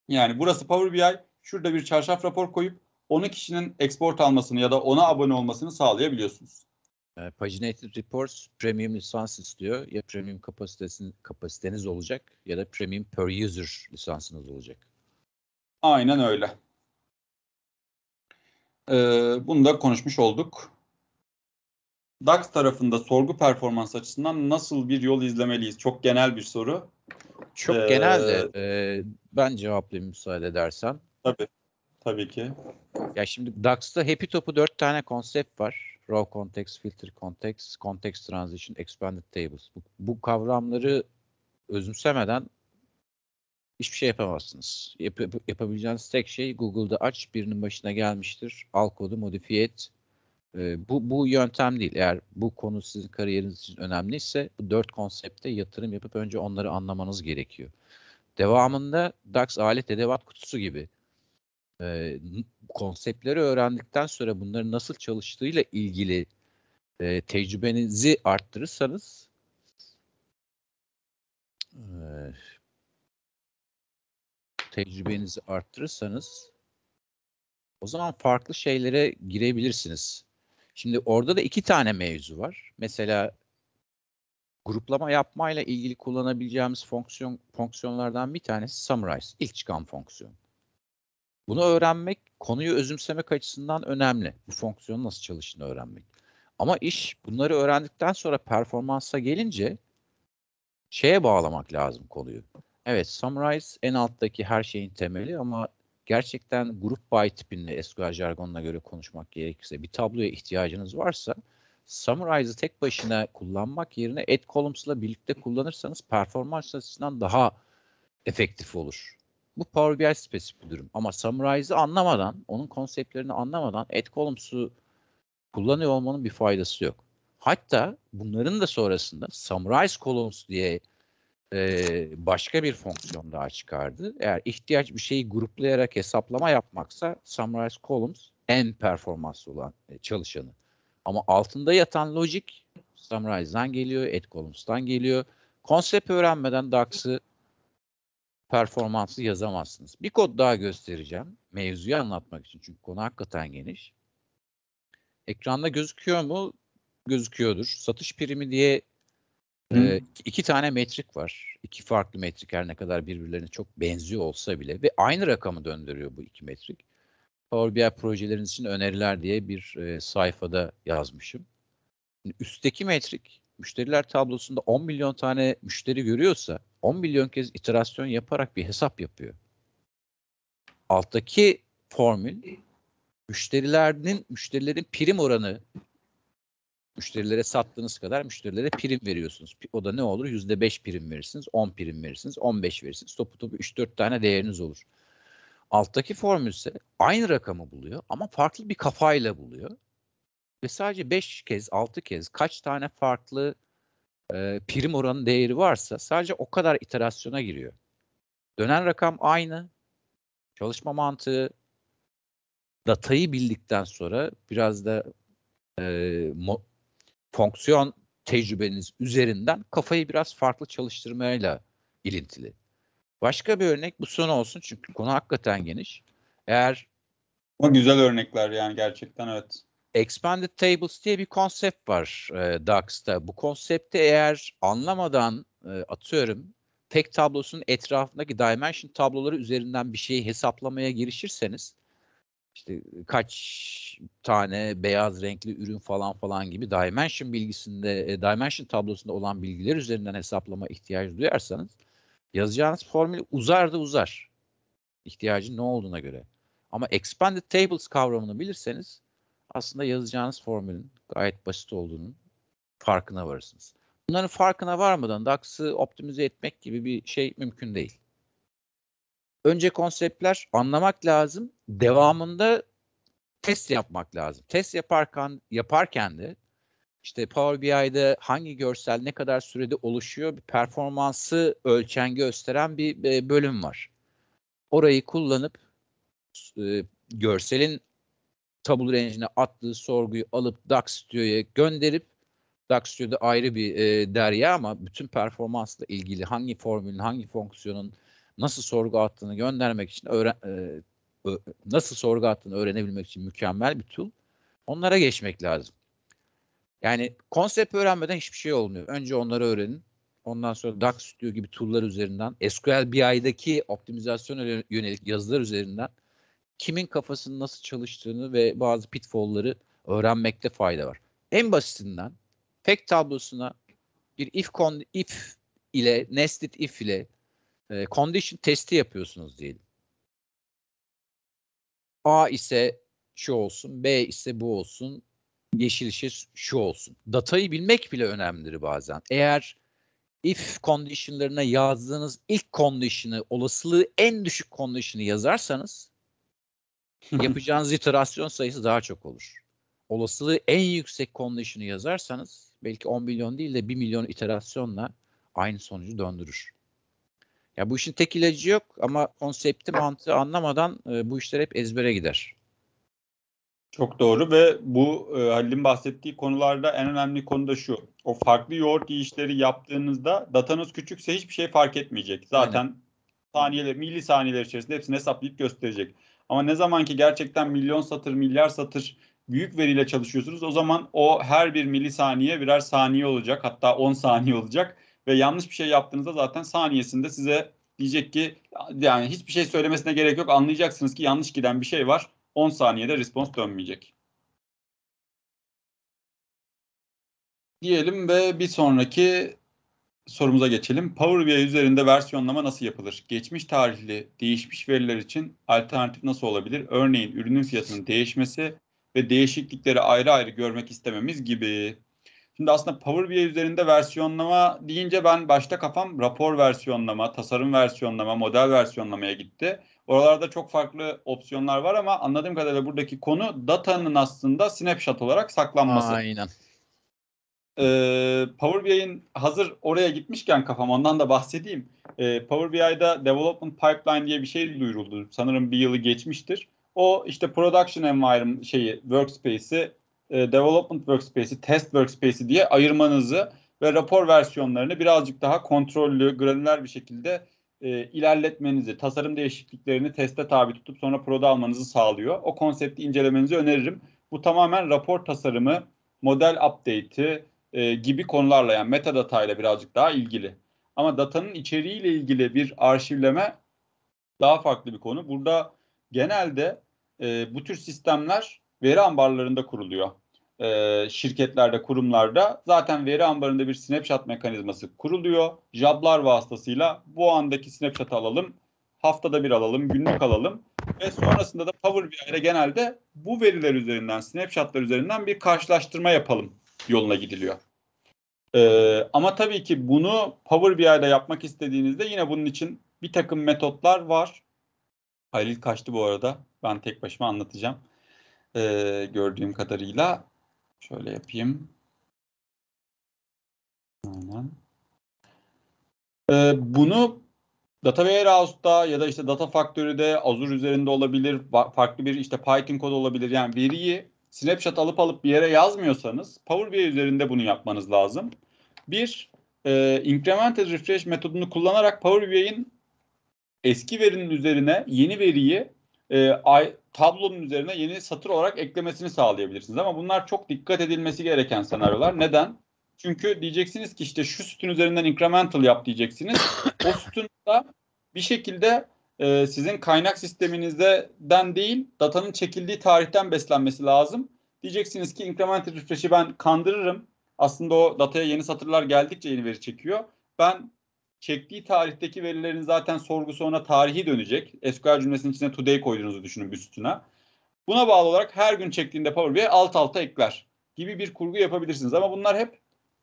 Yani burası Power BI. Şurada bir çarşaf rapor koyup onu kişinin export almasını ya da ona abone olmasını sağlayabiliyorsunuz. E, Paginated Reports premium lisans istiyor. Ya premium kapasitesiniz, kapasiteniz olacak ya da premium per user lisansınız olacak. Aynen öyle. Ee, bunu da konuşmuş olduk. DAX tarafında sorgu performans açısından nasıl bir yol izlemeliyiz? Çok genel bir soru. Çok Ee, genel de e, ben cevaplayayım müsaade edersen. Tabii. Tabii ki. Ya şimdi DAX'ta Happy Top'u dört tane konsept var. Raw Context, Filter Context, Context Transition, Expanded Tables. Bu, bu kavramları özümsemeden hiçbir şey yapamazsınız. Yap, yap- yapabileceğiniz tek şey Google'da aç, birinin başına gelmiştir. Al kodu modifiye et. Ee, bu, bu yöntem değil. Eğer bu konu sizin kariyeriniz için önemliyse bu dört konsepte yatırım yapıp önce onları anlamanız gerekiyor. Devamında DAX alet edevat kutusu gibi e, konseptleri öğrendikten sonra bunların nasıl çalıştığıyla ilgili e, tecrübenizi arttırırsanız e, tecrübenizi arttırırsanız o zaman farklı şeylere girebilirsiniz. Şimdi orada da iki tane mevzu var. Mesela gruplama yapmayla ilgili kullanabileceğimiz fonksiyon fonksiyonlardan bir tanesi summarize, ilk çıkan fonksiyon. Bunu öğrenmek konuyu özümsemek açısından önemli. Bu fonksiyonun nasıl çalıştığını öğrenmek. Ama iş bunları öğrendikten sonra performansa gelince şeye bağlamak lazım konuyu. Evet, summarize en alttaki her şeyin temeli ama gerçekten grup by tipinde SQL jargonuna göre konuşmak gerekirse bir tabloya ihtiyacınız varsa summarize'ı tek başına kullanmak yerine add columns'la birlikte kullanırsanız performans açısından daha efektif olur. Bu Power BI spesifik bir durum. Ama Summarize'ı anlamadan, onun konseptlerini anlamadan Add Columns'u kullanıyor olmanın bir faydası yok. Hatta bunların da sonrasında Summarize Columns diye e, başka bir fonksiyon daha çıkardı. Eğer ihtiyaç bir şeyi gruplayarak hesaplama yapmaksa Summarize Columns en performanslı olan e, çalışanı. Ama altında yatan logic Summarize'dan geliyor, Ed Columns'tan geliyor. Konsept öğrenmeden DAX'ı performanslı yazamazsınız. Bir kod daha göstereceğim. Mevzuyu anlatmak için. Çünkü konu hakikaten geniş. Ekranda gözüküyor mu? Gözüküyordur. Satış primi diye e, iki tane metrik var. İki farklı metrik her ne kadar birbirlerine çok benziyor olsa bile ve aynı rakamı döndürüyor bu iki metrik. Power BI projeleriniz için öneriler diye bir e, sayfada yazmışım. Üstteki metrik müşteriler tablosunda 10 milyon tane müşteri görüyorsa 10 milyon kez iterasyon yaparak bir hesap yapıyor. Alttaki formül müşterilerin müşterilerin prim oranı müşterilere sattığınız kadar müşterilere prim veriyorsunuz. O da ne olur? %5 prim verirsiniz, 10 prim verirsiniz, 15 verirsiniz. Topu topu 3-4 tane değeriniz olur. Alttaki formül ise aynı rakamı buluyor ama farklı bir kafayla buluyor. Ve sadece 5 kez, 6 kez kaç tane farklı e, prim oranı değeri varsa sadece o kadar iterasyona giriyor. Dönen rakam aynı. Çalışma mantığı datayı bildikten sonra biraz da e, mo- fonksiyon tecrübeniz üzerinden kafayı biraz farklı çalıştırmayla ilintili. Başka bir örnek bu son olsun çünkü konu hakikaten geniş. Eğer Ama güzel örnekler yani gerçekten evet. Expanded Tables diye bir konsept var e, DAX'ta. Bu konsepti eğer anlamadan e, atıyorum tek tablosunun etrafındaki dimension tabloları üzerinden bir şeyi hesaplamaya girişirseniz işte kaç tane beyaz renkli ürün falan falan gibi dimension bilgisinde e, dimension tablosunda olan bilgiler üzerinden hesaplama ihtiyacı duyarsanız yazacağınız formül uzar da uzar. İhtiyacın ne olduğuna göre. Ama expanded tables kavramını bilirseniz aslında yazacağınız formülün gayet basit olduğunun farkına varırsınız. Bunların farkına varmadan DAX'ı optimize etmek gibi bir şey mümkün değil. Önce konseptler anlamak lazım. Devamında test yapmak lazım. Test yaparken yaparken de işte Power BI'de hangi görsel ne kadar sürede oluşuyor bir performansı ölçen gösteren bir bölüm var. Orayı kullanıp e, görselin Tableau Engine'e attığı sorguyu alıp DAX Studio'ya gönderip DAX Studio'da ayrı bir e, derya ama bütün performansla ilgili hangi formülün, hangi fonksiyonun nasıl sorgu attığını göndermek için öğren, e, nasıl sorgu attığını öğrenebilmek için mükemmel bir tool. Onlara geçmek lazım. Yani konsept öğrenmeden hiçbir şey olmuyor. Önce onları öğrenin. Ondan sonra DAX Studio gibi tool'lar üzerinden SQL BI'deki optimizasyon yönelik yazılar üzerinden kimin kafasının nasıl çalıştığını ve bazı pitfall'ları öğrenmekte fayda var. En basitinden fact tablosuna bir if con if ile nested if ile e, condition testi yapıyorsunuz diyelim. A ise şu olsun, B ise bu olsun, yeşil ışık şu olsun. Datayı bilmek bile önemlidir bazen. Eğer if condition'larına yazdığınız ilk condition'ı, olasılığı en düşük condition'ı yazarsanız yapacağınız iterasyon sayısı daha çok olur. Olasılığı en yüksek condition'ı yazarsanız belki 10 milyon değil de 1 milyon iterasyonla aynı sonucu döndürür. Ya bu işin tek ilacı yok ama konsepti mantığı anlamadan e, bu işler hep ezbere gider. Çok doğru ve bu e, Halil'in bahsettiği konularda en önemli konu da şu. O farklı yoğurt yiyişleri yaptığınızda datanız küçükse hiçbir şey fark etmeyecek. Zaten Aynen. saniyeler, milisaniyeler içerisinde hepsini hesaplayıp gösterecek. Ama ne zaman ki gerçekten milyon satır, milyar satır büyük veriyle çalışıyorsunuz o zaman o her bir milisaniye birer saniye olacak. Hatta 10 saniye olacak ve yanlış bir şey yaptığınızda zaten saniyesinde size diyecek ki yani hiçbir şey söylemesine gerek yok. Anlayacaksınız ki yanlış giden bir şey var. 10 saniyede respons dönmeyecek. Diyelim ve bir sonraki sorumuza geçelim. Power BI üzerinde versiyonlama nasıl yapılır? Geçmiş tarihli değişmiş veriler için alternatif nasıl olabilir? Örneğin ürünün fiyatının değişmesi ve değişiklikleri ayrı ayrı görmek istememiz gibi. Şimdi aslında Power BI üzerinde versiyonlama deyince ben başta kafam rapor versiyonlama, tasarım versiyonlama, model versiyonlamaya gitti. Oralarda çok farklı opsiyonlar var ama anladığım kadarıyla buradaki konu datanın aslında snapshot olarak saklanması. Aynen. Ee, Power BI'nin hazır oraya gitmişken kafam ondan da bahsedeyim. Ee, Power BI'da Development Pipeline diye bir şey duyuruldu. Sanırım bir yılı geçmiştir. O işte production environment şeyi workspace'i e, development workspace'i, test workspace'i diye ayırmanızı ve rapor versiyonlarını birazcık daha kontrollü, granüler bir şekilde e, ilerletmenizi, tasarım değişikliklerini teste tabi tutup sonra proda almanızı sağlıyor. O konsepti incelemenizi öneririm. Bu tamamen rapor tasarımı, model update'i e, gibi konularla yani metadata ile birazcık daha ilgili. Ama datanın içeriğiyle ilgili bir arşivleme daha farklı bir konu. Burada genelde e, bu tür sistemler veri ambarlarında kuruluyor. E, şirketlerde, kurumlarda zaten veri ambarında bir snapshot mekanizması kuruluyor. Joblar vasıtasıyla bu andaki snapshot'ı alalım, haftada bir alalım, günlük alalım ve sonrasında da Power BI'de genelde bu veriler üzerinden, snapshotlar üzerinden bir karşılaştırma yapalım yoluna gidiliyor. Ee, ama tabii ki bunu Power BI'de yapmak istediğinizde yine bunun için bir takım metotlar var. Halil kaçtı bu arada. Ben tek başıma anlatacağım. Ee, gördüğüm kadarıyla. Şöyle yapayım. Aynen. Ee, bunu Data Warehouse'da ya da işte Data Factory'de Azure üzerinde olabilir, farklı bir işte Python kod olabilir. Yani veriyi snapshot alıp alıp bir yere yazmıyorsanız Power BI üzerinde bunu yapmanız lazım. Bir, e, incremented refresh metodunu kullanarak Power BI'nin eski verinin üzerine yeni veriyi e, ay, tablonun üzerine yeni satır olarak eklemesini sağlayabilirsiniz. Ama bunlar çok dikkat edilmesi gereken senaryolar. Neden? Çünkü diyeceksiniz ki işte şu sütun üzerinden incremental yap diyeceksiniz. o sütun da bir şekilde e, sizin kaynak sisteminizden değil datanın çekildiği tarihten beslenmesi lazım. Diyeceksiniz ki incremental refresh'i ben kandırırım. Aslında o dataya yeni satırlar geldikçe yeni veri çekiyor. Ben çektiği tarihteki verilerin zaten sorgusu ona tarihi dönecek. SQL cümlesinin içine today koyduğunuzu düşünün sütuna. Buna bağlı olarak her gün çektiğinde Power BI alt alta ekler gibi bir kurgu yapabilirsiniz. Ama bunlar hep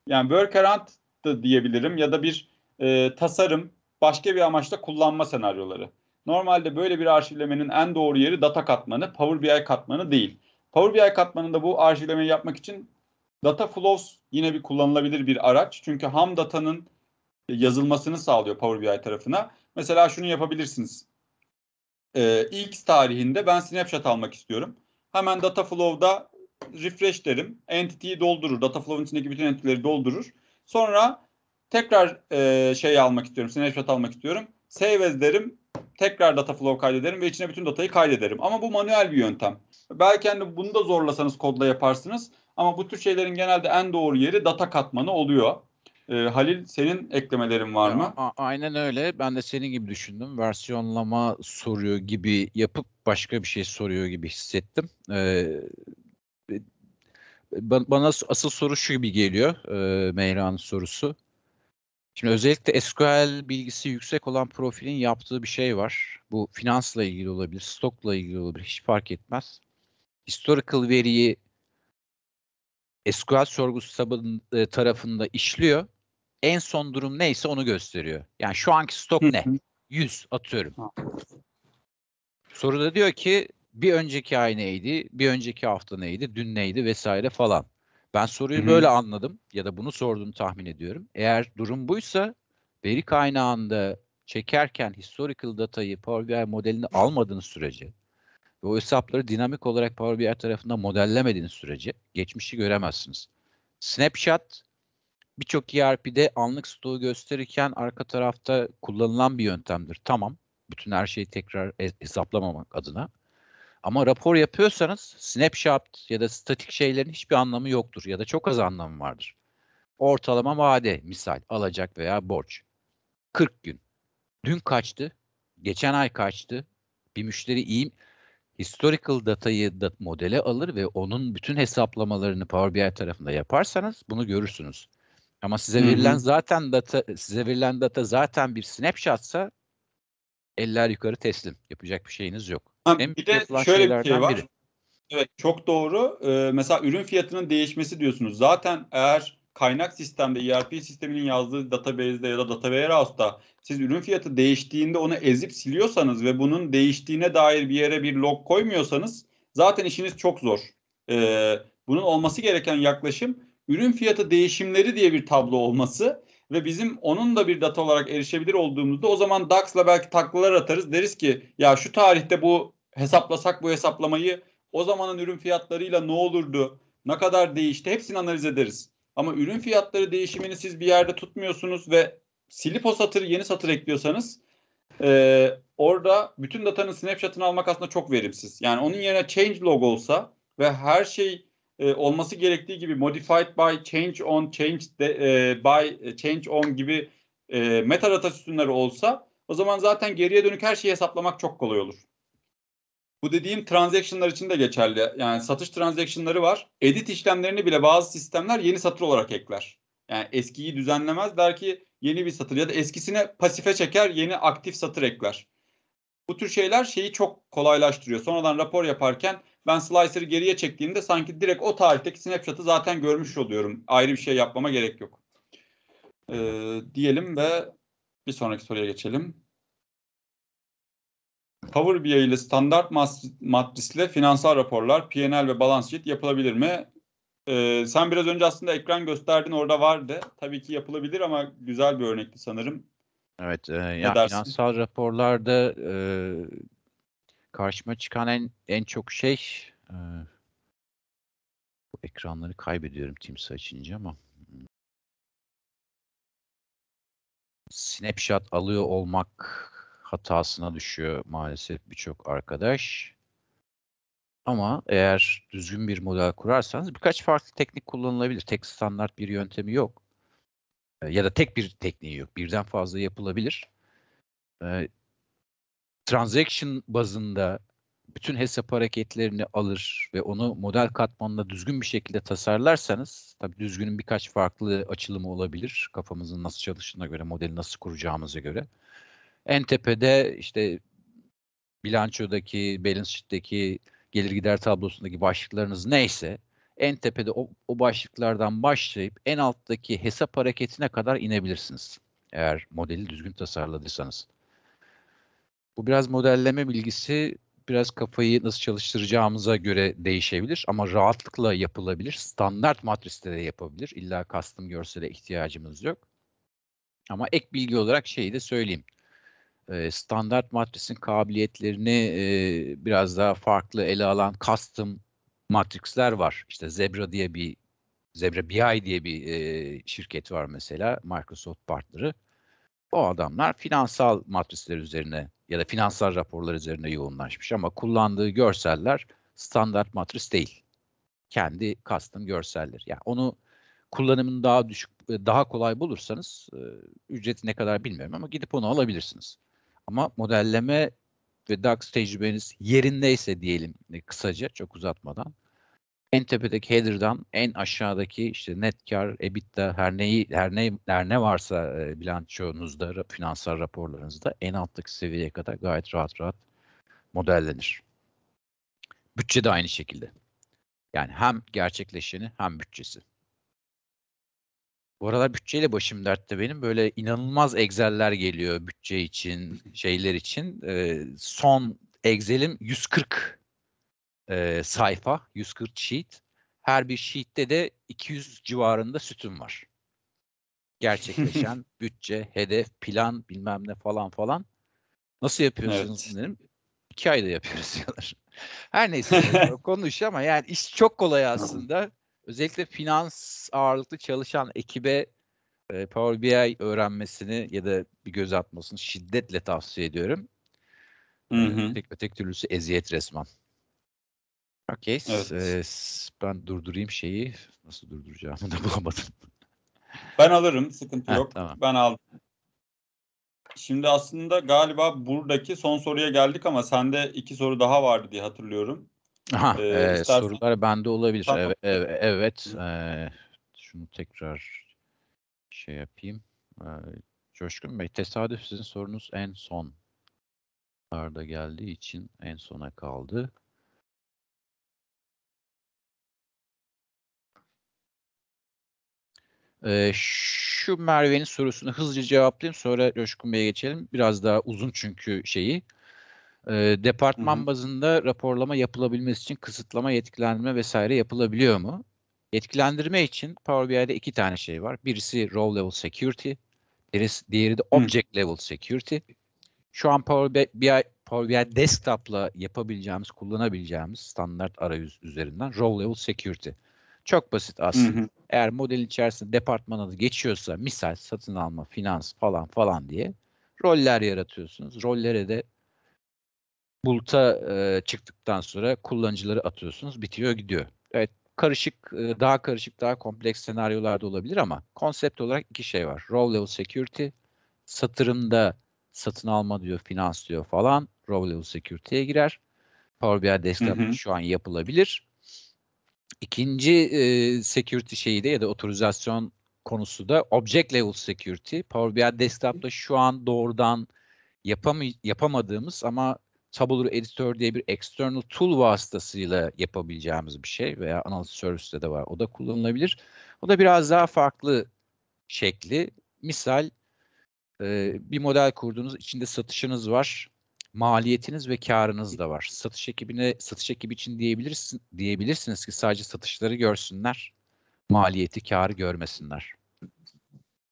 yani workaround da diyebilirim ya da bir e, tasarım başka bir amaçla kullanma senaryoları. Normalde böyle bir arşivlemenin en doğru yeri data katmanı, Power BI katmanı değil. Power BI katmanında bu arşivlemeyi yapmak için Data Flows yine bir kullanılabilir bir araç. Çünkü ham datanın yazılmasını sağlıyor Power BI tarafına. Mesela şunu yapabilirsiniz. Ee, X tarihinde ben snapshot almak istiyorum. Hemen Data Flow'da refresh derim. Entity'yi doldurur. Data Flow'un içindeki bütün entity'leri doldurur. Sonra tekrar e, şey almak istiyorum. Snapshot almak istiyorum. Save as derim. Tekrar data flow kaydederim ve içine bütün datayı kaydederim. Ama bu manuel bir yöntem. Belki hani bunu da zorlasanız kodla yaparsınız. Ama bu tür şeylerin genelde en doğru yeri data katmanı oluyor. Ee, Halil senin eklemelerin var mı? A- aynen öyle. Ben de senin gibi düşündüm. Versiyonlama soruyor gibi yapıp başka bir şey soruyor gibi hissettim. Ee, bana asıl soru şu gibi geliyor. E, Meyra'nın sorusu. Şimdi özellikle SQL bilgisi yüksek olan profilin yaptığı bir şey var. Bu finansla ilgili olabilir, stokla ilgili olabilir. Hiç fark etmez. Historical veriyi SQL sorgusu e, tarafında işliyor. En son durum neyse onu gösteriyor. Yani şu anki stok ne? 100 atıyorum. Soruda diyor ki bir önceki ay neydi, bir önceki hafta neydi, dün neydi vesaire falan. Ben soruyu Hı-hı. böyle anladım ya da bunu sorduğunu tahmin ediyorum. Eğer durum buysa veri kaynağında çekerken historical datayı Power BI modelini almadığınız sürece ve o hesapları dinamik olarak Power BI tarafından modellemediğiniz sürece geçmişi göremezsiniz. Snapshot birçok ERP'de anlık stoğu gösterirken arka tarafta kullanılan bir yöntemdir. Tamam. Bütün her şeyi tekrar hesaplamamak adına. Ama rapor yapıyorsanız snapshot ya da statik şeylerin hiçbir anlamı yoktur ya da çok az anlamı vardır. Ortalama vade misal alacak veya borç. 40 gün. Dün kaçtı? Geçen ay kaçtı? Bir müşteri iyi historical datayı da modele alır ve onun bütün hesaplamalarını Power BI tarafında yaparsanız bunu görürsünüz. Ama size verilen Hı-hı. zaten data size verilen data zaten bir snapshotsa eller yukarı teslim. Yapacak bir şeyiniz yok. Ha, en bir de şöyle bir şey var. Biri. Evet çok doğru. Ee, mesela ürün fiyatının değişmesi diyorsunuz. Zaten eğer kaynak sistemde ERP sisteminin yazdığı database'de ya da data warehouse'da siz ürün fiyatı değiştiğinde onu ezip siliyorsanız ve bunun değiştiğine dair bir yere bir log koymuyorsanız zaten işiniz çok zor. Ee, bunun olması gereken yaklaşım ürün fiyatı değişimleri diye bir tablo olması ve bizim onun da bir data olarak erişebilir olduğumuzda o zaman DAX'la belki taklalar atarız. Deriz ki ya şu tarihte bu hesaplasak bu hesaplamayı o zamanın ürün fiyatlarıyla ne olurdu? ne kadar değişti hepsini analiz ederiz. Ama ürün fiyatları değişimini siz bir yerde tutmuyorsunuz ve silip o satırı yeni satır ekliyorsanız e, orada bütün datanın snapshot'ını almak aslında çok verimsiz. Yani onun yerine change log olsa ve her şey e, olması gerektiği gibi modified by change on change de, e, by change on gibi e, metadata sütunları olsa o zaman zaten geriye dönük her şeyi hesaplamak çok kolay olur. Bu dediğim transaction'lar için de geçerli. Yani satış transaction'ları var. Edit işlemlerini bile bazı sistemler yeni satır olarak ekler. Yani eskiyi düzenlemez der ki yeni bir satır ya da eskisine pasife çeker yeni aktif satır ekler. Bu tür şeyler şeyi çok kolaylaştırıyor. Sonradan rapor yaparken ben slicer'ı geriye çektiğimde sanki direkt o tarihteki snapshot'ı zaten görmüş oluyorum. Ayrı bir şey yapmama gerek yok. Ee, diyelim ve bir sonraki soruya geçelim. Power BI ile standart matrisle finansal raporlar, P&L ve balance sheet yapılabilir mi? Ee, sen biraz önce aslında ekran gösterdin orada vardı. Tabii ki yapılabilir ama güzel bir örnekti sanırım. Evet, e, ya dersin? finansal raporlarda e, karşıma çıkan en en çok şey e, bu ekranları kaybediyorum Teams açınca ama snapshot alıyor olmak hatasına düşüyor maalesef birçok arkadaş. Ama eğer düzgün bir model kurarsanız birkaç farklı teknik kullanılabilir. Tek standart bir yöntemi yok. Ya da tek bir tekniği yok. Birden fazla yapılabilir. Transaction bazında bütün hesap hareketlerini alır ve onu model katmanında düzgün bir şekilde tasarlarsanız tabii düzgünün birkaç farklı açılımı olabilir. Kafamızın nasıl çalıştığına göre, modeli nasıl kuracağımıza göre. En tepede işte bilançodaki, balance sheet'teki gelir gider tablosundaki başlıklarınız neyse en tepede o, o başlıklardan başlayıp en alttaki hesap hareketine kadar inebilirsiniz. Eğer modeli düzgün tasarladıysanız. Bu biraz modelleme bilgisi biraz kafayı nasıl çalıştıracağımıza göre değişebilir ama rahatlıkla yapılabilir. Standart matriste de yapabilir. İlla custom görsele ihtiyacımız yok. Ama ek bilgi olarak şeyi de söyleyeyim standart matrisin kabiliyetlerini biraz daha farklı ele alan custom matrixler var. İşte Zebra diye bir Zebra BI diye bir şirket var mesela Microsoft partneri. O adamlar finansal matrisler üzerine ya da finansal raporlar üzerine yoğunlaşmış ama kullandığı görseller standart matris değil. Kendi custom görseller. Yani onu kullanımını daha düşük, daha kolay bulursanız ücreti ne kadar bilmiyorum ama gidip onu alabilirsiniz. Ama modelleme ve DAX tecrübeniz yerindeyse diyelim e, kısaca çok uzatmadan en tepedeki header'dan en aşağıdaki işte net kar, EBITDA her neyi her ne her ne varsa e, bilançonuzda, finansal raporlarınızda en alttaki seviyeye kadar gayet rahat rahat modellenir. Bütçe de aynı şekilde. Yani hem gerçekleşeni hem bütçesi. Bu aralar bütçeyle başım dertte benim. Böyle inanılmaz Excel'ler geliyor bütçe için, şeyler için. Ee, son Excel'im 140 e, sayfa, 140 sheet. Her bir sheet'te de 200 civarında sütun var. Gerçekleşen bütçe, hedef, plan bilmem ne falan falan. Nasıl yapıyorsunuz evet. dedim. İki ayda yapıyoruz diyorlar. Her neyse konuş ama yani iş çok kolay aslında özellikle finans ağırlıklı çalışan ekibe e, Power BI öğrenmesini ya da bir göz atmasını şiddetle tavsiye ediyorum. Hı hı. Tek ötek türlüsü eziyet resmen. Okey. Evet. Ben durdurayım şeyi. Nasıl durduracağımı da bulamadım. Ben alırım. Sıkıntı Heh, yok. Tamam. Ben aldım. Şimdi aslında galiba buradaki son soruya geldik ama sende iki soru daha vardı diye hatırlıyorum. Aha, ee, e, istersen... sorular bende olabilir. Tamam. Evet, evet, evet. E, şunu tekrar şey yapayım. E, Coşkun Bey, tesadüf sizin sorunuz en son arda geldiği için en sona kaldı. Ee, şu Merve'nin sorusunu hızlıca cevaplayayım. Sonra Coşkun Bey'e geçelim. Biraz daha uzun çünkü şeyi. E, departman hı hı. bazında raporlama yapılabilmesi için kısıtlama, yetkilendirme vesaire yapılabiliyor mu? Yetkilendirme için Power BI'de iki tane şey var. Birisi Role Level Security, birisi, diğeri de Object hı. Level Security. Şu an Power BI, Power BI Desktop'la yapabileceğimiz, kullanabileceğimiz standart arayüz üzerinden Role Level Security. Çok basit aslında. Hı hı. Eğer modelin içerisinde departman adı geçiyorsa misal satın alma, finans falan falan diye roller yaratıyorsunuz. Rollere de buluta e, çıktıktan sonra kullanıcıları atıyorsunuz. Bitiyor gidiyor. Evet karışık, e, daha karışık, daha kompleks senaryolarda olabilir ama konsept olarak iki şey var. Role level security, satırında satın alma diyor, finans diyor falan. Role level security'ye girer. Power BI desktop şu an yapılabilir. İkinci e, security şeyi de ya da otorizasyon konusu da object level security. Power BI desktop'ta şu an doğrudan yapamay- yapamadığımız ama Tabular Editor diye bir external tool vasıtasıyla yapabileceğimiz bir şey veya Analysis Service'de de var. O da kullanılabilir. O da biraz daha farklı şekli. Misal e, bir model kurduğunuz, içinde satışınız var, maliyetiniz ve karınız da var. Satış ekibine, satış ekibi için diyebilirsin, diyebilirsiniz ki sadece satışları görsünler, maliyeti, karı görmesinler.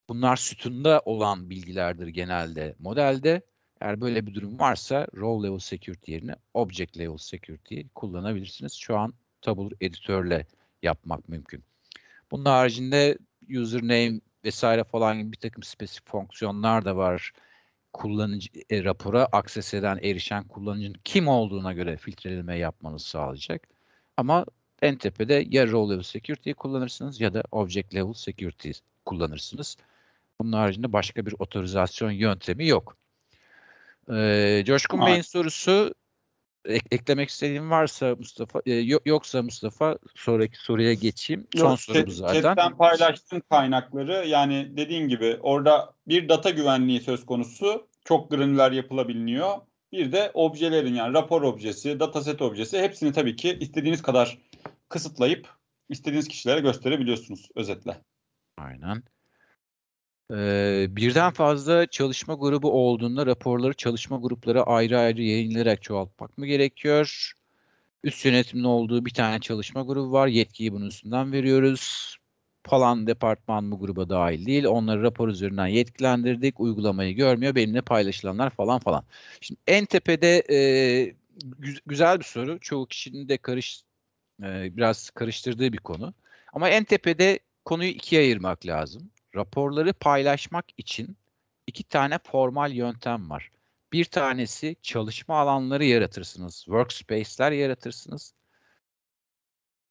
Bunlar sütunda olan bilgilerdir genelde modelde. Eğer böyle bir durum varsa role level security yerine object level security kullanabilirsiniz. Şu an Tabular editörle yapmak mümkün. Bunun haricinde username vesaire falan gibi bir takım spesifik fonksiyonlar da var. Kullanıcı e, rapora akses eden, erişen kullanıcının kim olduğuna göre filtreleme yapmanızı sağlayacak. Ama en tepede ya role level security kullanırsınız ya da object level security kullanırsınız. Bunun haricinde başka bir otorizasyon yöntemi yok. Ee, Coşkun Bey'in sorusu ek- eklemek istediğim varsa Mustafa e, yo- yoksa Mustafa sonraki soruya geçeyim. Son Yok, soru bu zaten. Chatten paylaştığın kaynakları yani dediğin gibi orada bir data güvenliği söz konusu. Çok granüler yapılabiliyor. Bir de objelerin yani rapor objesi, dataset objesi hepsini tabii ki istediğiniz kadar kısıtlayıp istediğiniz kişilere gösterebiliyorsunuz özetle. Aynen. Ee, birden fazla çalışma grubu olduğunda raporları çalışma grupları ayrı ayrı yayınlayarak çoğaltmak mı gerekiyor? Üst yönetimin olduğu bir tane çalışma grubu var. Yetkiyi bunun üstünden veriyoruz. Falan departman bu gruba dahil değil. Onları rapor üzerinden yetkilendirdik. Uygulamayı görmüyor. Benimle paylaşılanlar falan falan. Şimdi en tepede e, gü- güzel bir soru. Çoğu kişinin de karış e, biraz karıştırdığı bir konu. Ama en tepede konuyu ikiye ayırmak lazım. Raporları paylaşmak için iki tane formal yöntem var. Bir tanesi çalışma alanları yaratırsınız, workspace'ler yaratırsınız.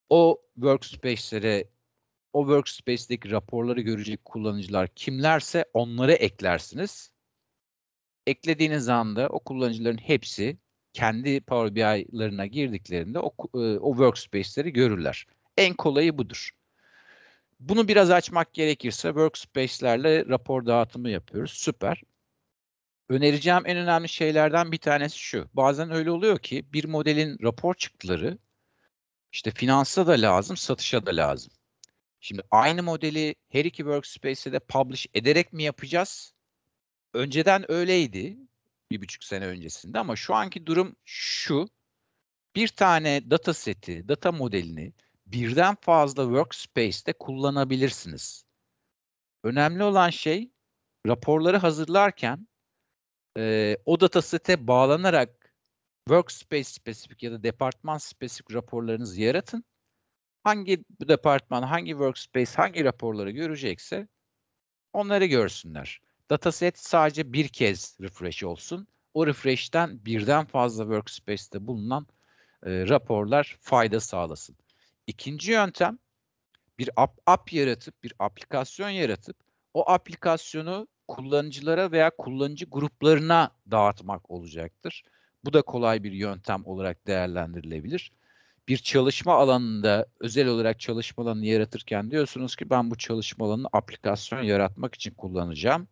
O workspace'lere, o workspace'deki raporları görecek kullanıcılar kimlerse onları eklersiniz. Eklediğiniz anda o kullanıcıların hepsi kendi Power BI'larına girdiklerinde o, e, o workspace'leri görürler. En kolayı budur. Bunu biraz açmak gerekirse workspace'lerle rapor dağıtımı yapıyoruz. Süper. Önereceğim en önemli şeylerden bir tanesi şu. Bazen öyle oluyor ki bir modelin rapor çıktıları işte finansa da lazım, satışa da lazım. Şimdi aynı modeli her iki workspace'e de publish ederek mi yapacağız? Önceden öyleydi. Bir buçuk sene öncesinde ama şu anki durum şu. Bir tane data seti, data modelini birden fazla workspace'te kullanabilirsiniz. Önemli olan şey raporları hazırlarken e, o datasete bağlanarak workspace spesifik ya da departman spesifik raporlarınızı yaratın. Hangi departman, hangi workspace, hangi raporları görecekse onları görsünler. Dataset sadece bir kez refresh olsun. O refresh'ten birden fazla workspace'te bulunan e, raporlar fayda sağlasın. İkinci yöntem bir app, app yaratıp, bir aplikasyon yaratıp o aplikasyonu kullanıcılara veya kullanıcı gruplarına dağıtmak olacaktır. Bu da kolay bir yöntem olarak değerlendirilebilir. Bir çalışma alanında özel olarak çalışma alanını yaratırken diyorsunuz ki ben bu çalışma alanını aplikasyon yaratmak için kullanacağım.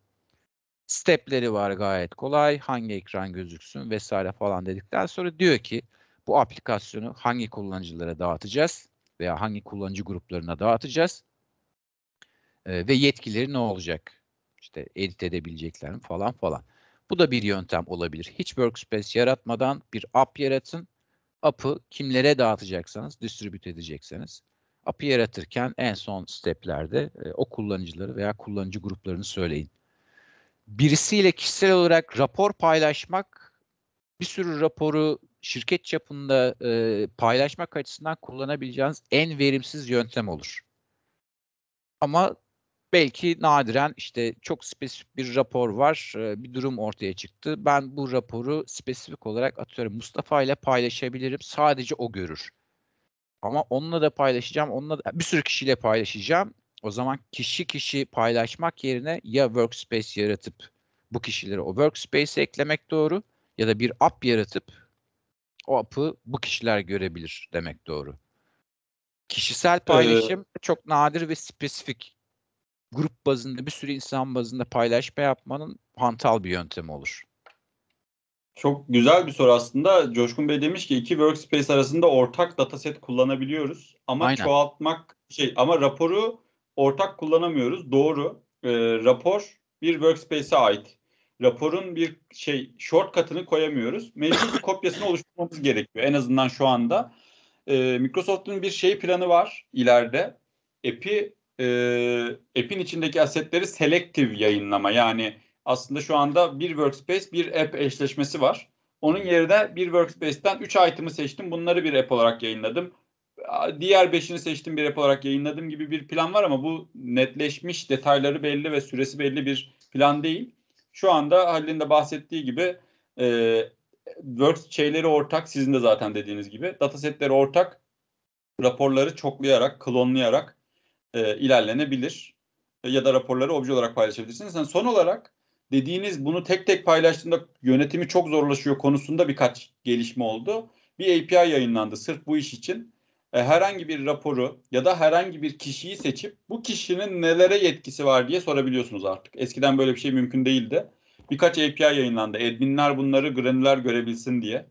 Stepleri var gayet kolay. Hangi ekran gözüksün vesaire falan dedikten sonra diyor ki bu aplikasyonu hangi kullanıcılara dağıtacağız veya hangi kullanıcı gruplarına dağıtacağız ee, ve yetkileri ne olacak? İşte edit edebilecekler mi falan falan. Bu da bir yöntem olabilir. Hiç workspace yaratmadan bir app yaratın. App'ı kimlere dağıtacaksanız, distribüt edecekseniz app'ı yaratırken en son steplerde e, o kullanıcıları veya kullanıcı gruplarını söyleyin. Birisiyle kişisel olarak rapor paylaşmak bir sürü raporu şirket çapında e, paylaşmak açısından kullanabileceğiniz en verimsiz yöntem olur. Ama belki nadiren işte çok spesifik bir rapor var, e, bir durum ortaya çıktı. Ben bu raporu spesifik olarak atıyorum Mustafa ile paylaşabilirim. Sadece o görür. Ama onunla da paylaşacağım, onunla da, bir sürü kişiyle paylaşacağım. O zaman kişi kişi paylaşmak yerine ya workspace yaratıp bu kişileri o workspace'e eklemek doğru ya da bir app yaratıp o app'ı bu kişiler görebilir demek doğru. Kişisel paylaşım ee, çok nadir ve spesifik. Grup bazında bir sürü insan bazında paylaşma yapmanın hantal bir yöntemi olur. Çok güzel bir soru aslında. Coşkun Bey demiş ki iki workspace arasında ortak dataset kullanabiliyoruz. Ama Aynen. çoğaltmak şey ama raporu ortak kullanamıyoruz. Doğru. E, rapor bir workspace'e ait. Raporun bir şey shortcut'ını koyamıyoruz. Mevcut bir kopyasını oluşturmamız gerekiyor. En azından şu anda. E, Microsoft'un bir şey planı var ileride. App'i e, app'in içindeki asetleri selective yayınlama. Yani aslında şu anda bir workspace bir app eşleşmesi var. Onun yerine bir workspace'ten 3 item'ı seçtim. Bunları bir app olarak yayınladım. Diğer 5'ini seçtim bir app olarak yayınladım gibi bir plan var ama bu netleşmiş detayları belli ve süresi belli bir plan değil. Şu anda Halil'in de bahsettiği gibi e, Works şeyleri ortak sizin de zaten dediğiniz gibi datasetleri ortak raporları çoklayarak, klonlayarak e, ilerlenebilir. Ya da raporları obje olarak paylaşabilirsiniz. Yani son olarak dediğiniz bunu tek tek paylaştığında yönetimi çok zorlaşıyor konusunda birkaç gelişme oldu. Bir API yayınlandı sırf bu iş için. E, herhangi bir raporu ya da herhangi bir kişiyi seçip bu kişinin nelere yetkisi var diye sorabiliyorsunuz artık. Eskiden böyle bir şey mümkün değildi. Birkaç API yayınlandı. Adminler bunları granüler görebilsin diye.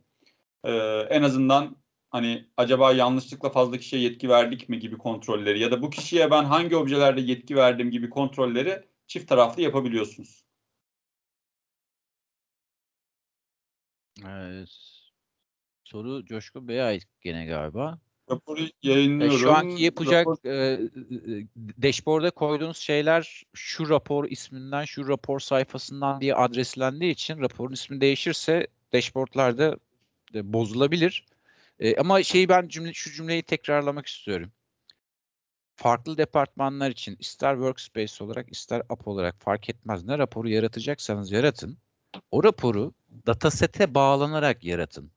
E, en azından hani acaba yanlışlıkla fazla kişiye yetki verdik mi gibi kontrolleri ya da bu kişiye ben hangi objelerde yetki verdim gibi kontrolleri çift taraflı yapabiliyorsunuz. Evet. Soru Coşkun Bey'e ait gene galiba. Raporu yayınlıyorum. Şu anki yapacak rapor... e, dashboard'a koyduğunuz şeyler şu rapor isminden şu rapor sayfasından diye adreslendiği için raporun ismi değişirse dashboardlarda de bozulabilir. E, ama şeyi ben cümle, şu cümleyi tekrarlamak istiyorum. Farklı departmanlar için ister workspace olarak ister app olarak fark etmez ne raporu yaratacaksanız yaratın. O raporu datasete bağlanarak yaratın.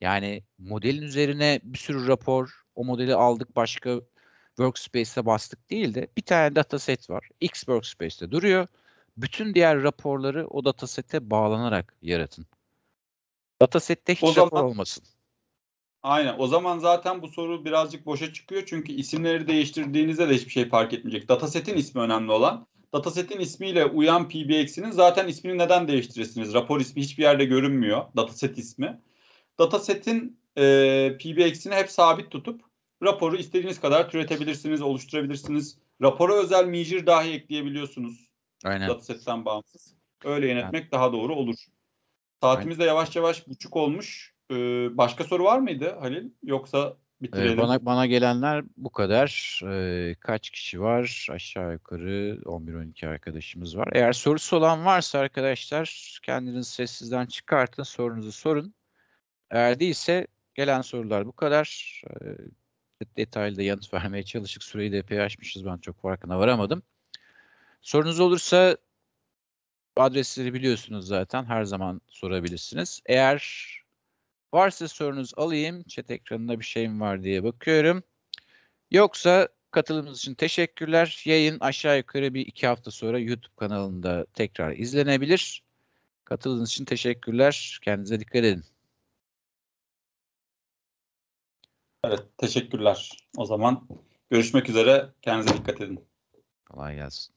Yani modelin üzerine bir sürü rapor, o modeli aldık başka workspace'e bastık değil de bir tane dataset var. X workspace'te duruyor. Bütün diğer raporları o datasete bağlanarak yaratın. Datasette hiç o rapor zaman, olmasın. Aynen. O zaman zaten bu soru birazcık boşa çıkıyor. Çünkü isimleri değiştirdiğinizde de hiçbir şey fark etmeyecek. Datasetin ismi önemli olan. Datasetin ismiyle uyan PBX'inin zaten ismini neden değiştirirsiniz? Rapor ismi hiçbir yerde görünmüyor. Dataset ismi datasetin e, PBX'ini hep sabit tutup raporu istediğiniz kadar türetebilirsiniz, oluşturabilirsiniz. Rapora özel measure dahi ekleyebiliyorsunuz. Aynen. Datasetten bağımsız. Öyle yönetmek yani. daha doğru olur. Saatimiz de yavaş yavaş buçuk olmuş. Ee, başka soru var mıydı Halil? Yoksa bitirelim. Ee, bana bana gelenler bu kadar. Ee, kaç kişi var? Aşağı yukarı 11-12 arkadaşımız var. Eğer sorusu olan varsa arkadaşlar kendinizi sessizden çıkartın, sorunuzu sorun. Eğer değilse gelen sorular bu kadar. E, detaylı yanıt vermeye çalıştık. Süreyi de epey aşmışız. Ben çok farkına varamadım. Sorunuz olursa adresleri biliyorsunuz zaten. Her zaman sorabilirsiniz. Eğer varsa sorunuz alayım. Chat ekranında bir şeyim var diye bakıyorum. Yoksa katılımınız için teşekkürler. Yayın aşağı yukarı bir iki hafta sonra YouTube kanalında tekrar izlenebilir. Katıldığınız için teşekkürler. Kendinize dikkat edin. Evet, teşekkürler. O zaman görüşmek üzere. Kendinize dikkat edin. Kolay gelsin.